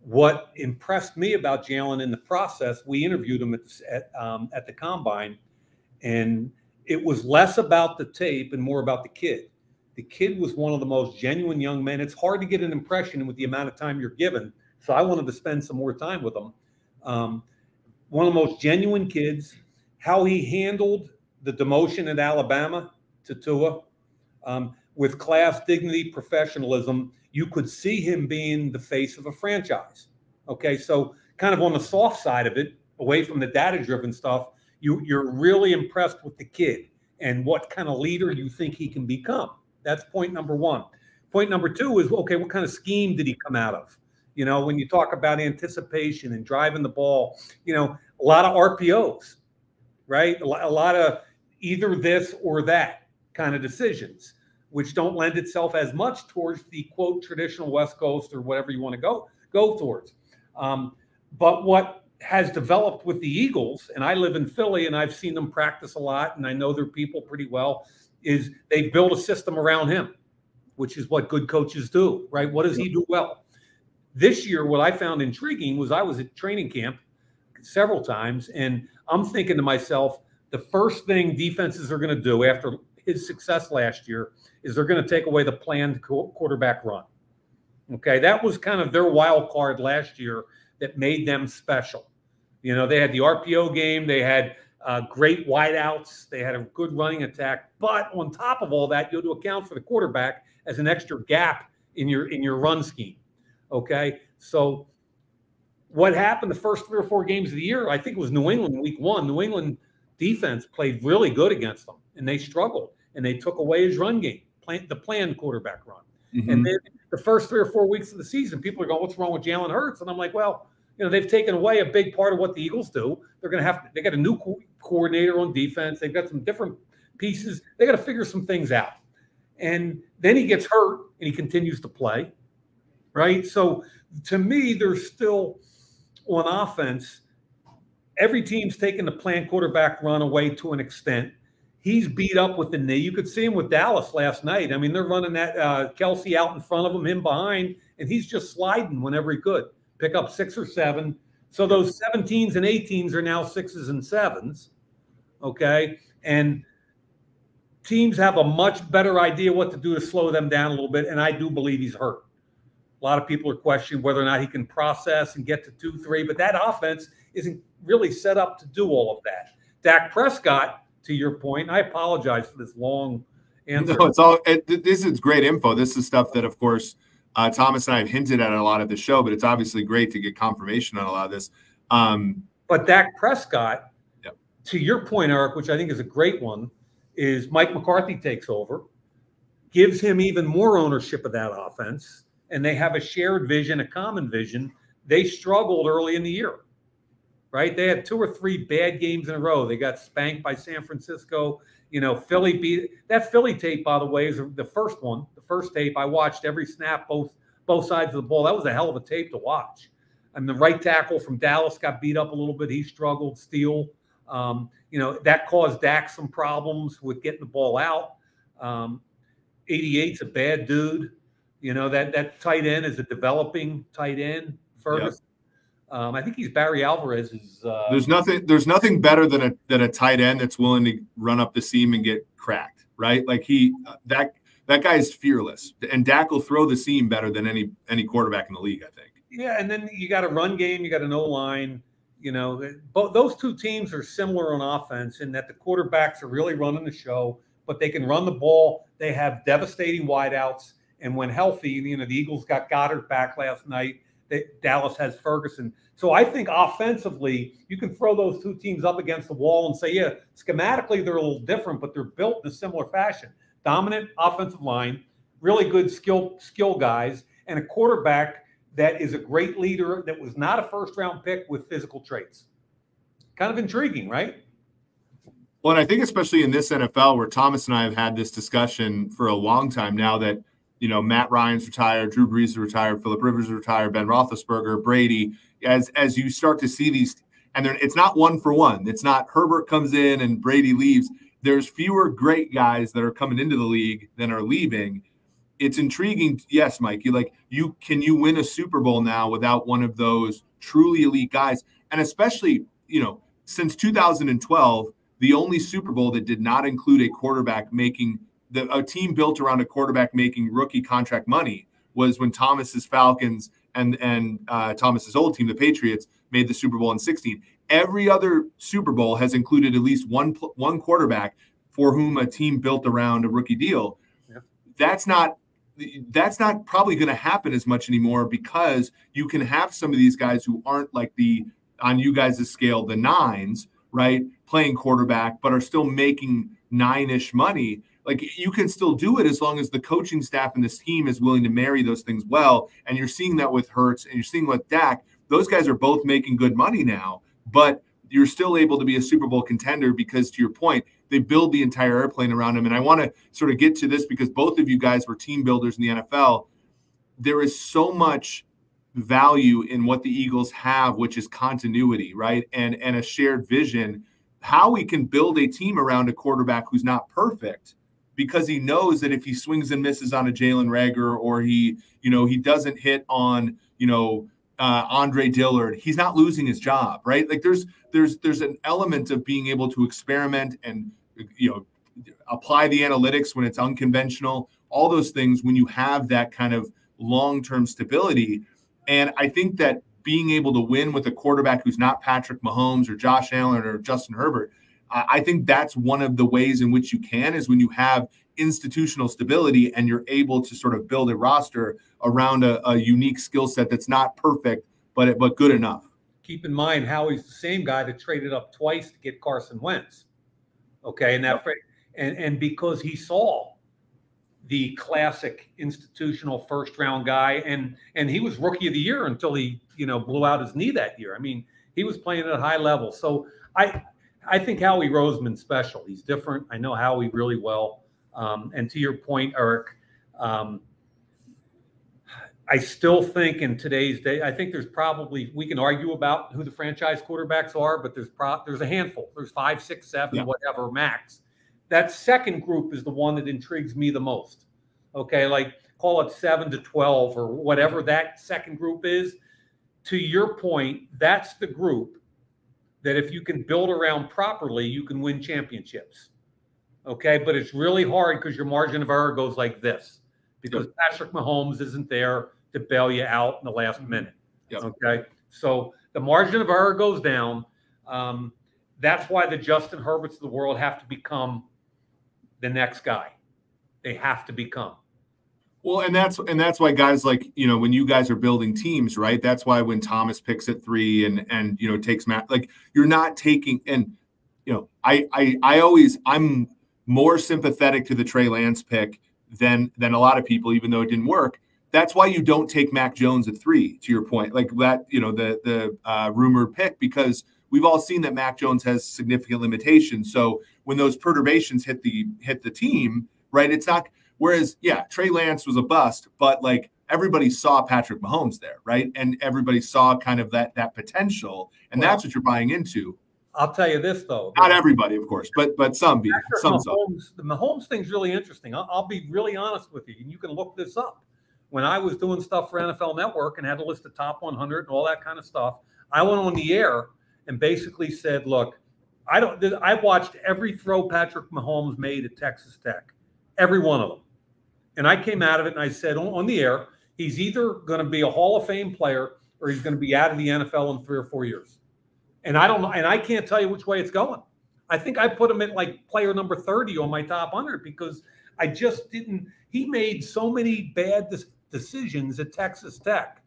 what impressed me about Jalen in the process, we interviewed him at the, at, um, at the combine, and it was less about the tape and more about the kid. The kid was one of the most genuine young men. It's hard to get an impression with the amount of time you're given. So I wanted to spend some more time with him. Um, one of the most genuine kids, how he handled the demotion at Alabama to Tua um, with class, dignity, professionalism. You could see him being the face of a franchise. Okay, so kind of on the soft side of it, away from the data-driven stuff, you, you're really impressed with the kid and what kind of leader you think he can become. That's point number one. Point number two is okay, what kind of scheme did he come out of? You know, when you talk about anticipation and driving the ball, you know, a lot of RPOs, right? A lot of either this or that kind of decisions, which don't lend itself as much towards the quote traditional West Coast or whatever you want to go go towards. Um, but what has developed with the Eagles, and I live in Philly and I've seen them practice a lot and I know their people pretty well, is they build a system around him, which is what good coaches do, right? What does he do well? This year, what I found intriguing was I was at training camp several times, and I'm thinking to myself, the first thing defenses are going to do after his success last year is they're going to take away the planned quarterback run. Okay, that was kind of their wild card last year that made them special. You know, they had the RPO game, they had uh, great wideouts, they had a good running attack, but on top of all that, you have to account for the quarterback as an extra gap in your in your run scheme. Okay, so what happened the first three or four games of the year? I think it was New England week one. New England defense played really good against them, and they struggled, and they took away his run game, plan, the planned quarterback run. Mm-hmm. And then the first three or four weeks of the season, people are going, "What's wrong with Jalen Hurts?" And I'm like, "Well, you know, they've taken away a big part of what the Eagles do. They're going to have to, they got a new co- coordinator on defense. They've got some different pieces. They got to figure some things out." And then he gets hurt, and he continues to play, right? So to me, there's still on offense. Every team's taking the planned quarterback run away to an extent he's beat up with the knee. You could see him with Dallas last night. I mean, they're running that uh, Kelce out in front of him, him behind, and he's just sliding whenever he could pick up six or seven. So those 17s and 18s are now sixes and sevens. Okay. And teams have a much better idea what to do to slow them down a little bit. And I do believe he's hurt. A lot of people are questioning whether or not he can process and get to two, three, but that offense isn't really set up to do all of that. Dak Prescott to your point. I apologize for this long answer. No, it's all. It, this is great info. This is stuff that, of course, uh, Thomas and I have hinted at a lot of the show, but it's obviously great to get confirmation on a lot of this. Um, but Dak Prescott, yep. to your point, Eric, which I think is a great one, is Mike McCarthy takes over, gives him even more ownership of that offense, and they have a shared vision, a common vision. They struggled early in the year right? They had two or three bad games in a row. They got spanked by San Francisco. You know, Philly beat that Philly tape, by the way, is the first one. The first tape I watched every snap, both both sides of the ball. That was a hell of a tape to watch. And the right tackle from Dallas got beat up a little bit. He struggled. Steele, um, you know, that caused Dak some problems with getting the ball out. Um, 88's a bad dude. You know that that tight end is a developing tight end. Ferguson, um, I think he's Barry Alvarez. Is uh, there's nothing there's nothing better than a than a tight end that's willing to run up the seam and get cracked, right? Like he uh, that that guy is fearless, and Dak will throw the seam better than any any quarterback in the league, I think. Yeah, and then you got a run game, you got an O line. You know, both those two teams are similar on offense in that the quarterbacks are really running the show, but they can run the ball. They have devastating wideouts, and when healthy, you know, the Eagles got Goedert back last night that Dallas has Ferguson. So I think offensively, you can throw those two teams up against the wall and say, yeah, schematically they're a little different, but they're built in a similar fashion. Dominant offensive line, really good skill skill guys, and a quarterback that is a great leader that was not a first round pick with physical traits. Kind of intriguing, right? Well, and I think especially in this NFL where Thomas and I have had this discussion for a long time now that you know Matt Ryan's retired, Drew Brees is retired, Philip Rivers is retired, Ben Roethlisberger, Brady. As as you start to see these, and then it's not one for one. It's not Herbert comes in and Brady leaves. There's fewer great guys that are coming into the league than are leaving. It's intriguing. Yes, Mike. You like you can you win a Super Bowl now without one of those truly elite guys, and especially you know since 2012 the only Super Bowl that did not include a quarterback making the, a team built around a quarterback making rookie contract money was when Thomas's Falcons and and uh, Thomas's old team, the Patriots, made the Super Bowl in 16. Every other Super Bowl has included at least one one quarterback for whom a team built around a rookie deal. Yeah. That's not that's not probably going to happen as much anymore because you can have some of these guys who aren't like the on you guys' scale the nines right playing quarterback but are still making nine-ish money like you can still do it as long as the coaching staff and this team is willing to marry those things well. And you're seeing that with Hurts and you're seeing with Dak. Those guys are both making good money now, but you're still able to be a Super Bowl contender because, to your point, they build the entire airplane around him. And I want to sort of get to this because both of you guys were team builders in the NFL. There is so much value in what the Eagles have, which is continuity, right? And and a shared vision. How we can build a team around a quarterback who's not perfect because he knows that if he swings and misses on a Jalen Reagor or he, you know, he doesn't hit on, you know, uh, Andre Dillard, he's not losing his job, right? Like there's there's there's an element of being able to experiment and you know apply the analytics when it's unconventional, all those things when you have that kind of long-term stability. And I think that being able to win with a quarterback who's not Patrick Mahomes or Josh Allen or Justin Herbert, I think that's one of the ways in which you can is when you have institutional stability and you're able to sort of build a roster around a, a unique skill set that's not perfect, but but good enough. Keep in mind Howie's the same guy that traded up twice to get Carson Wentz. Okay, and that and and because he saw the classic institutional first round guy and and he was rookie of the year until he you know blew out his knee that year. I mean, he was playing at a high level. So I I think Howie Roseman's special. He's different. I know Howie really well. Um, and to your point, Eric, um, I still think in today's day, I think there's probably we can argue about who the franchise quarterbacks are, but there's pro, there's a handful. There's five, six, seven, yeah. whatever max. That second group is the one that intrigues me the most. Okay, like call it seven to twelve or whatever that second group is. To your point, that's the group that if you can build around properly, you can win championships. Okay. But it's really hard because your margin of error goes like this because yep. Patrick Mahomes isn't there to bail you out in the last mm-hmm. minute. Yep. Okay. So the margin of error goes down. Um, that's why the Justin Herberts of the world have to become the next guy. They have to become. Well, and that's and that's why guys like you know when you guys are building teams, right? That's why when Thomas picks at three and and you know takes Matt, like you're not taking and you know I I I always I'm more sympathetic to the Trey Lance pick than than a lot of people, even though it didn't work. That's why you don't take Mac Jones at three. To your point, like that, you know the the uh, rumored pick because we've all seen that Mac Jones has significant limitations. So when those perturbations hit the hit the team, right? It's not Whereas, yeah, Trey Lance was a bust, but like everybody saw Patrick Mahomes there, right? And everybody saw kind of that that potential, and well, that's what you're buying into. I'll tell you this though. Not everybody, of course, but but some be some Mahomes, The Mahomes thing's really interesting. I'll, I'll be really honest with you, and you can look this up. When I was doing stuff for NFL Network and had a list of top 100 and all that kind of stuff, I went on the air and basically said, "Look, I don't. I watched every throw Patrick Mahomes made at Texas Tech, every one of them. And I came out of it and I said on, on the air, he's either going to be a Hall of Fame player or he's going to be out of the NFL in three or four years. And I don't know, and I can't tell you which way it's going. I think I put him at like player number 30 on my top 100 because I just didn't. He made so many bad decisions at Texas Tech.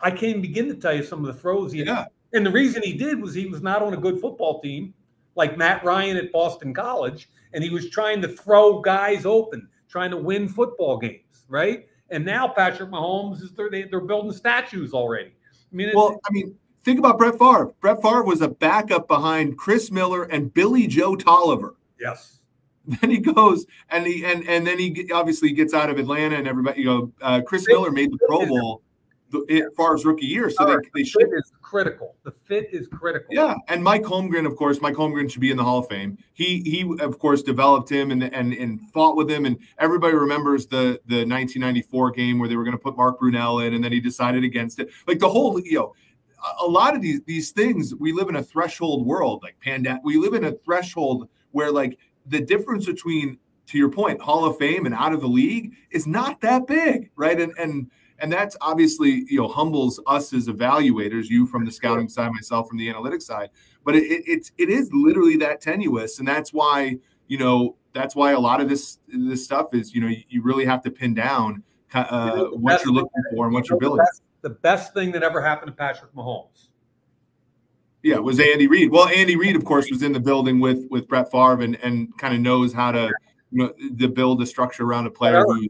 I can't begin to tell you some of the throws he yeah. And the reason he did was he was not on a good football team like Matt Ryan at Boston College, and he was trying to throw guys open, trying to win football games, right? And now Patrick Mahomes is they're, they're building statues already. I mean, well, I mean, think about Brett Favre. Brett Favre was a backup behind Chris Miller and Billy Joe Tolliver. Yes. Then he goes and he and and then he obviously gets out of Atlanta and everybody. You know, uh, Chris Miller made the Pro Bowl the, as rookie year, so they, they should. is critical. The fit is critical. Yeah, and Mike Holmgren, of course, Mike Holmgren should be in the Hall of Fame. He he of course developed him and and and fought with him, and everybody remembers the the 1994 game where they were going to put Mark Brunell in, and then he decided against it. Like the whole you know. A lot of these these things, we live in a threshold world, like pandemic. We live in a threshold where, like, the difference between, to your point, Hall of Fame and out of the league is not that big, right? And and and that's obviously you know humbles us as evaluators you from the scouting side myself from the analytics side but it, it, it's it is literally that tenuous and that's why you know that's why a lot of this this stuff is you know you, you really have to pin down uh, what you're looking for and what you're building the best, thing that ever happened to patrick mahomes yeah, it was Andy Reid. Well, Andy Reid, of course, was in the building with with Brett Favre and, and kind of knows how to you know to build a structure around a player. Who,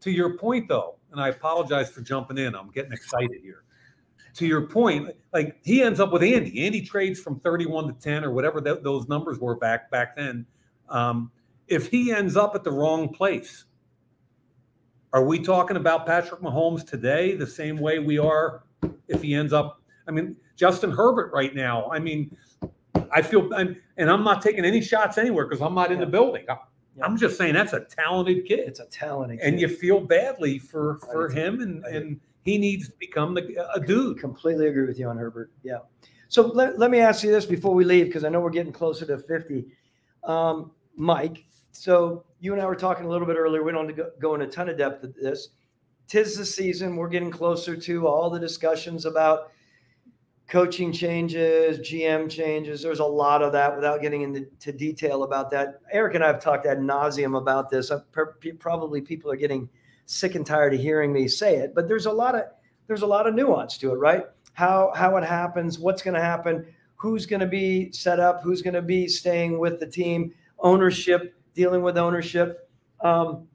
to your point, though, and I apologize for jumping in. I'm getting excited here. To your point, like he ends up with Andy. Andy trades from 31 to 10 or whatever th- those numbers were back back then. Um, if he ends up at the wrong place, are we talking about Patrick Mahomes today the same way we are if he ends up? I mean, Justin Herbert right now. I mean, I feel, I'm, and I'm not taking any shots anywhere because I'm not in the building. Yeah. I'm just saying that's a talented kid. It's a talented and you feel badly for for him, and and he needs to become the, a dude. Completely agree with you on Herbert. Yeah. So let, let me ask you this before we leave, because I know we're getting closer to 50. Um, Mike, so you and I were talking a little bit earlier. We don't go, go in a ton of depth of this. Tis the season. We're getting closer to all the discussions about coaching changes, GM changes. There's a lot of that without getting into detail about that. Eric and I have talked ad nauseum about this. Probably people are getting sick and tired of hearing me say it, but there's a lot of there's a lot of nuance to it, right? How how it happens, what's going to happen, who's going to be set up, who's going to be staying with the team, ownership, dealing with ownership. Um,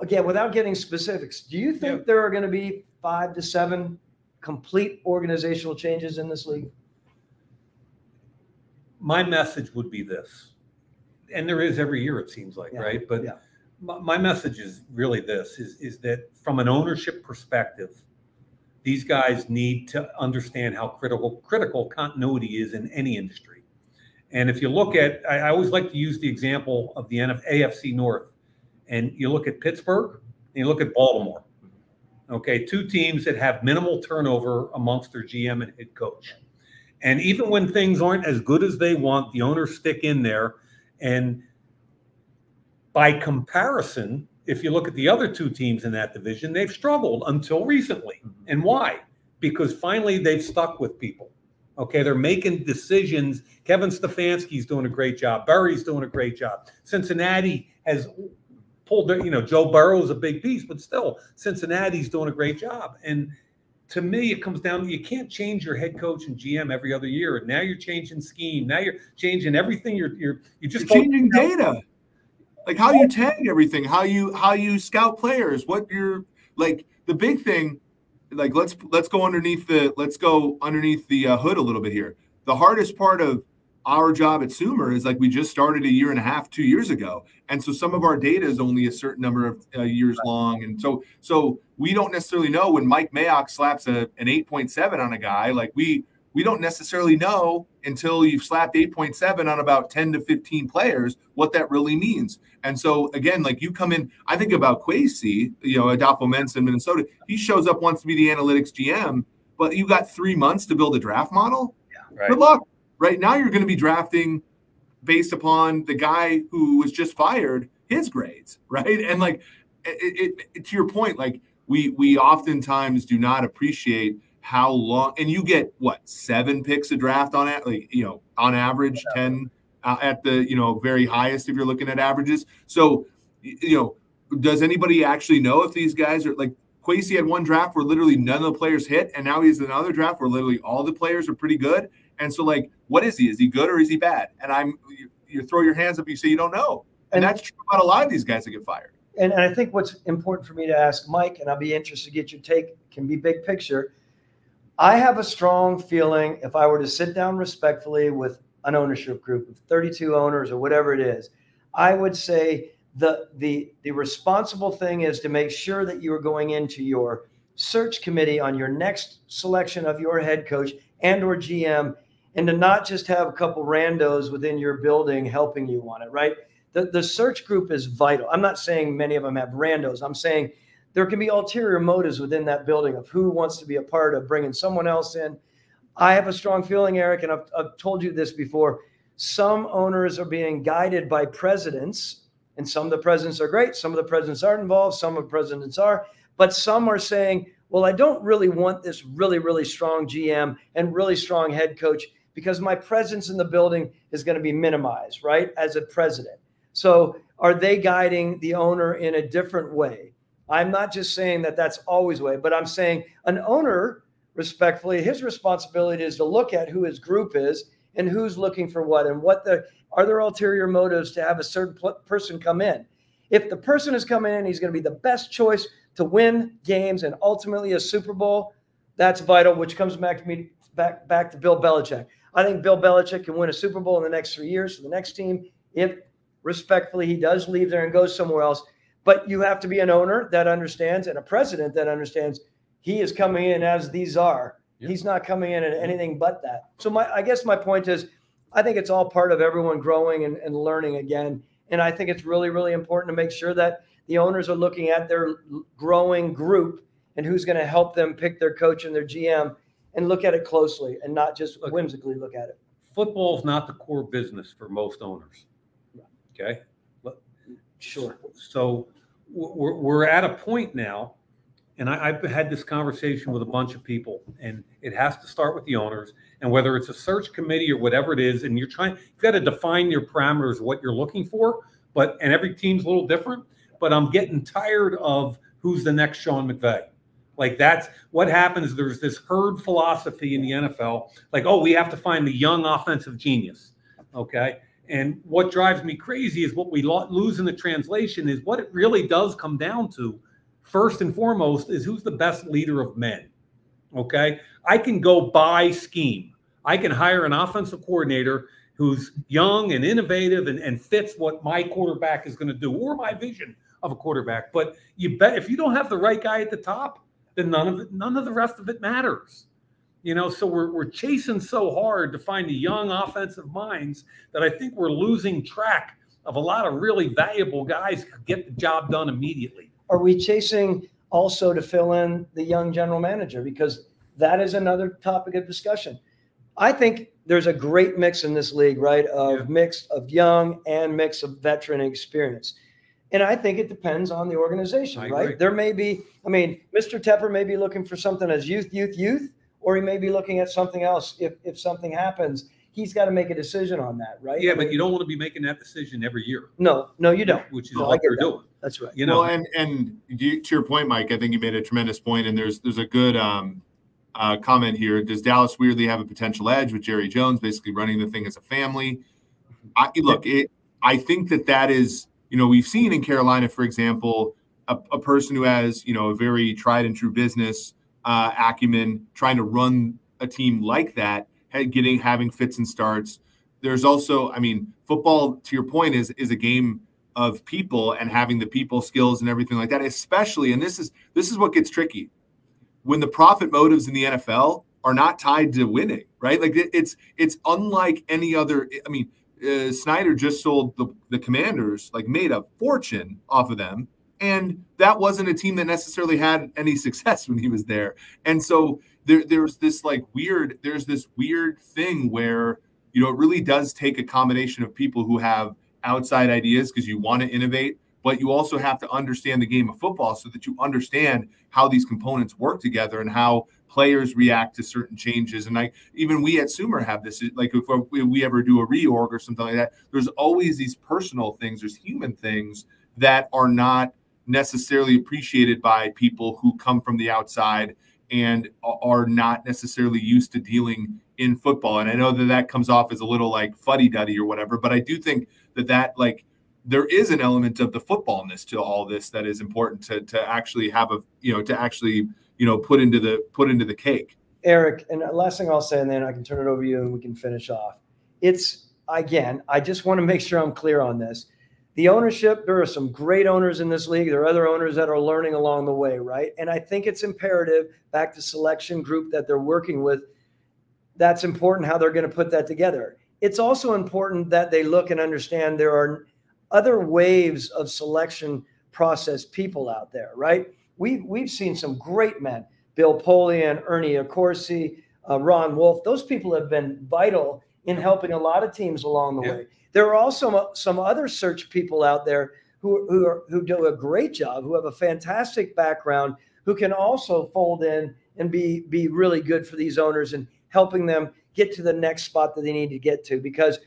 again, without getting specifics, do you think yeah. there are going to be five to seven complete organizational changes in this league? My message would be this, and there is every year it seems like, yeah. right? But yeah. my, my message is really this: is is that from an ownership perspective, these guys need to understand how critical critical continuity is in any industry. And if you look at, I, I always like to use the example of the NF, AFC North, and you look at Pittsburgh and you look at Baltimore. Okay, two teams that have minimal turnover amongst their GM and head coach. And even when things aren't as good as they want, the owners stick in there. And by comparison, if you look at the other two teams in that division, they've struggled until recently. Mm-hmm. And why? Because finally they've stuck with people. Okay, they're making decisions. Kevin Stefanski's doing a great job. Berry's doing a great job. Cincinnati has pulled their, you know, Joe Burrow's a big piece, but still, Cincinnati's doing a great job. And to me, it comes down to you can't change your head coach and GM every other year. And now you're changing scheme. Now you're changing everything. You're you're you just you're changing data, like how you tag everything, how you how you scout players, what you're like. The big thing, like let's let's go underneath the let's go underneath the uh, hood a little bit here. The hardest part of our job at Sumer is like we just started a year and a half, two years ago, and so some of our data is only a certain number of uh, years long, and so so we don't necessarily know when Mike Mayock slaps a, an eight point seven on a guy. Like we we don't necessarily know until you've slapped eight point seven on about ten to fifteen players what that really means. And so again, like you come in, I think about Kwesi, you know, Adofo-Mensah in Minnesota. He shows up wants to be the analytics GM, but you got three months to build a draft model. Yeah, right. Good luck right now you're going to be drafting based upon the guy who was just fired his grades right? And like it, it, to your point like we we oftentimes do not appreciate how long and you get what seven picks a draft on it like you know on average 10 uh, at the you know very highest if you're looking at averages. So you know does anybody actually know if these guys are like Kwesi had one draft where literally none of the players hit, and now he's in another draft where literally all the players are pretty good. And so, like, what is he? Is he good or is he bad? And I'm you, you throw your hands up, you say you don't know, and, and that's true about a lot of these guys that get fired. And, and I think what's important for me to ask Mike, and I'll be interested to get your take, can be big picture. I have a strong feeling if I were to sit down respectfully with an ownership group of 32 owners or whatever it is, I would say the the the responsible thing is to make sure that you are going into your search committee on your next selection of your head coach and or GM and to not just have a couple randos within your building helping you on it, right? The the search group is vital. I'm not saying many of them have randos. I'm saying there can be ulterior motives within that building of who wants to be a part of bringing someone else in. I have a strong feeling, Eric, and I've, I've told you this before. Some owners are being guided by presidents and some of the presidents are great. Some of the presidents aren't involved. Some of the presidents are. But some are saying, well, I don't really want this really, really strong GM and really strong head coach because my presence in the building is going to be minimized, right? As a president. So are they guiding the owner in a different way? I'm not just saying that that's always way, but I'm saying an owner, respectfully, his responsibility is to look at who his group is and who's looking for what and what the are there ulterior motives to have a certain person come in? If the person is coming in, he's going to be the best choice to win games and ultimately a Super Bowl. That's vital, which comes back to me back back to Bill Belichick. I think Bill Belichick can win a Super Bowl in the next three years for the next team if respectfully he does leave there and goes somewhere else. But you have to be an owner that understands and a president that understands he is coming in as these are. Yep. He's not coming in at anything but that. So my I guess my point is I think it's all part of everyone growing and, and learning again. And I think it's really, really important to make sure that the owners are looking at their growing group and who's going to help them pick their coach and their GM and look at it closely and not just look, whimsically look at it. Football is not the core business for most owners. Okay. Sure. So we're, we're at a point now and I, have had this conversation with a bunch of people, and it has to start with the owners. And whether it's a search committee or whatever it is, and you're trying, you've got to define your parameters, what you're looking for. But and every team's a little different. But I'm getting tired of who's the next Sean McVay. Like that's what happens. There's this herd philosophy in the NFL. Like, oh, we have to find the young offensive genius. Okay. And what drives me crazy is what we lose in the translation is what it really does come down to first and foremost is who's the best leader of men. Okay. I can go buy scheme. I can hire an offensive coordinator who's young and innovative and, and fits what my quarterback is going to do or my vision of a quarterback. But you bet if you don't have the right guy at the top, then none of it, none of the rest of it matters. You know, so we're, we're chasing so hard to find the young offensive minds that I think we're losing track of a lot of really valuable guys who get the job done immediately. Are we chasing also to fill in the young general manager? Because that is another topic of discussion. I think there's a great mix in this league, right? Of yeah. mix of young and mix of veteran experience. And I think it depends on the organization, I right? Agree. There may be, I mean, Mr. Tepper may be looking for something as youth, youth, youth, or he may be looking at something else if, if something happens he's got to make a decision on that, right? Yeah, but you don't want to be making that decision every year. No, no, you don't. Which is no, what we're doing. That's right. You know, well, and and you, to your point, Mike, I think you made a tremendous point, and there's there's a good um, uh, comment here. Does Dallas weirdly have a potential edge with Jerry Jones basically running the thing as a family? I, look, it, I think that that is, you know, we've seen in Carolina, for example, a, a person who has, you know, a very tried and true business uh, acumen trying to run a team like that getting having fits and starts. There's also, I mean, football. To your point, is is a game of people and having the people skills and everything like that. Especially, and this is this is what gets tricky when the profit motives in the NFL are not tied to winning, right? Like it, it's it's unlike any other. I mean, uh, Snyder just sold the the Commanders, like made a fortune off of them, and that wasn't a team that necessarily had any success when he was there. And so there, there's this like weird, there's this weird thing where, you know, it really does take a combination of people who have outside ideas because you want to innovate, but you also have to understand the game of football so that you understand how these components work together and how players react to certain changes. And I even we at Sumer have this, like if we ever do a reorg or something like that, there's always these personal things, there's human things that are not necessarily appreciated by people who come from the outside and are not necessarily used to dealing in football. And I know that that comes off as a little like fuddy duddy or whatever, but I do think that that like there is an element of the footballness to all this that is important to to actually have a you know to actually you know put into the put into the cake. Eric, and last thing I'll say, and then I can turn it over to you and we can finish off. It's again, I just want to make sure I'm clear on this. The ownership, there are some great owners in this league. There are other owners that are learning along the way, right? And I think it's imperative back to selection group that they're working with. That's important how they're going to put that together. It's also important that they look and understand there are other waves of selection process people out there, right? We've, we've seen some great men, Bill Polian, Ernie Accorsi, uh, Ron Wolf. Those people have been vital in helping a lot of teams along the yeah. way. There are also some other search people out there who who, are, who do a great job, who have a fantastic background, who can also fold in and be be really good for these owners and helping them get to the next spot that they need to get to. Because,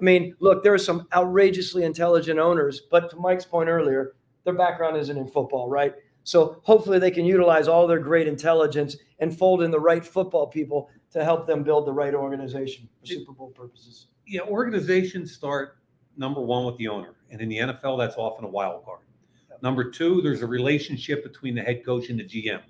I mean, look, there are some outrageously intelligent owners, but to Mike's point earlier, their background isn't in football, right? So hopefully they can utilize all their great intelligence and fold in the right football people to help them build the right organization for Super Bowl purposes. Yeah, organizations start number one with the owner, and in the NFL, that's often a wild card. Number two, there's a relationship between the head coach and the GM.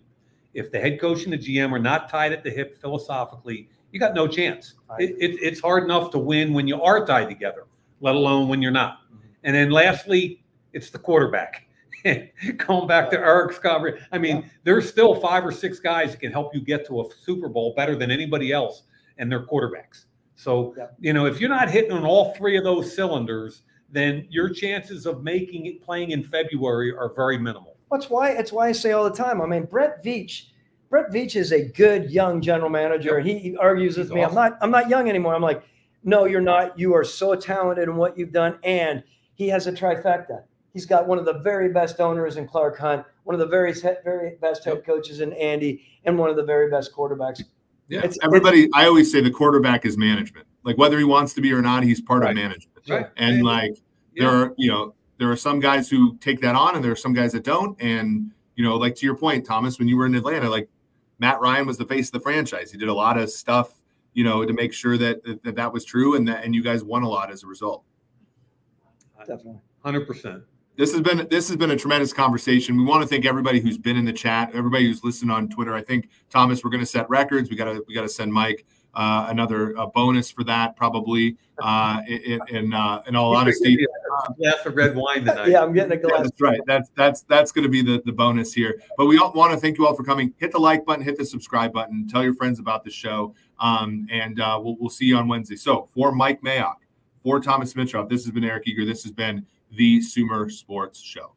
If the head coach and the GM are not tied at the hip philosophically, you got no chance. It, it, it's hard enough to win when you are tied together, let alone when you're not. Mm-hmm. And then lastly, it's the quarterback. Going back to Eric's comment, I mean, yeah. there's still five or six guys that can help you get to a Super Bowl better than anybody else, and they're quarterbacks. So, yeah. you know, if you're not hitting on all three of those cylinders, then your chances of making it playing in February are very minimal. That's why it's why I say all the time. I mean, Brett Veach, Brett Veach is a good young general manager. Yep. He argues with He's me. I'm not I'm not young anymore. I'm like, no, you're not. You are so talented in what you've done. And he has a trifecta. He's got one of the very best owners in Clark Hunt, one of the very very best head coaches in Andy, and one of the very best quarterbacks yeah, it's, everybody. It's, I always say the quarterback is management. Like whether he wants to be or not, he's part right. of management. Right. And like yeah. there are, you know, there are some guys who take that on, and there are some guys that don't. And you know, like to your point, Thomas, when you were in Atlanta, like Matt Ryan was the face of the franchise. He did a lot of stuff, you know, to make sure that that, that was true, and that and you guys won a lot as a result. Definitely, hundred percent this has been this has been a tremendous conversation. We want to thank everybody who's been in the chat, everybody who's listened on Twitter. I think Thomas, we're going to set records. We got to we got to send Mike uh, another uh, bonus for that, probably. Uh, in in, uh, in all honesty, a glass of red wine tonight. yeah, I'm getting a glass. Yeah, that's right. That's that's that's going to be the the bonus here. But we all want to thank you all for coming. Hit the like button, hit the subscribe button, tell your friends about the show, um, and uh, we'll we'll see you on Wednesday. So for Mike Mayock, for Thomas Mitroff, this has been Eric Eager. This has been the Sumer Sports Show.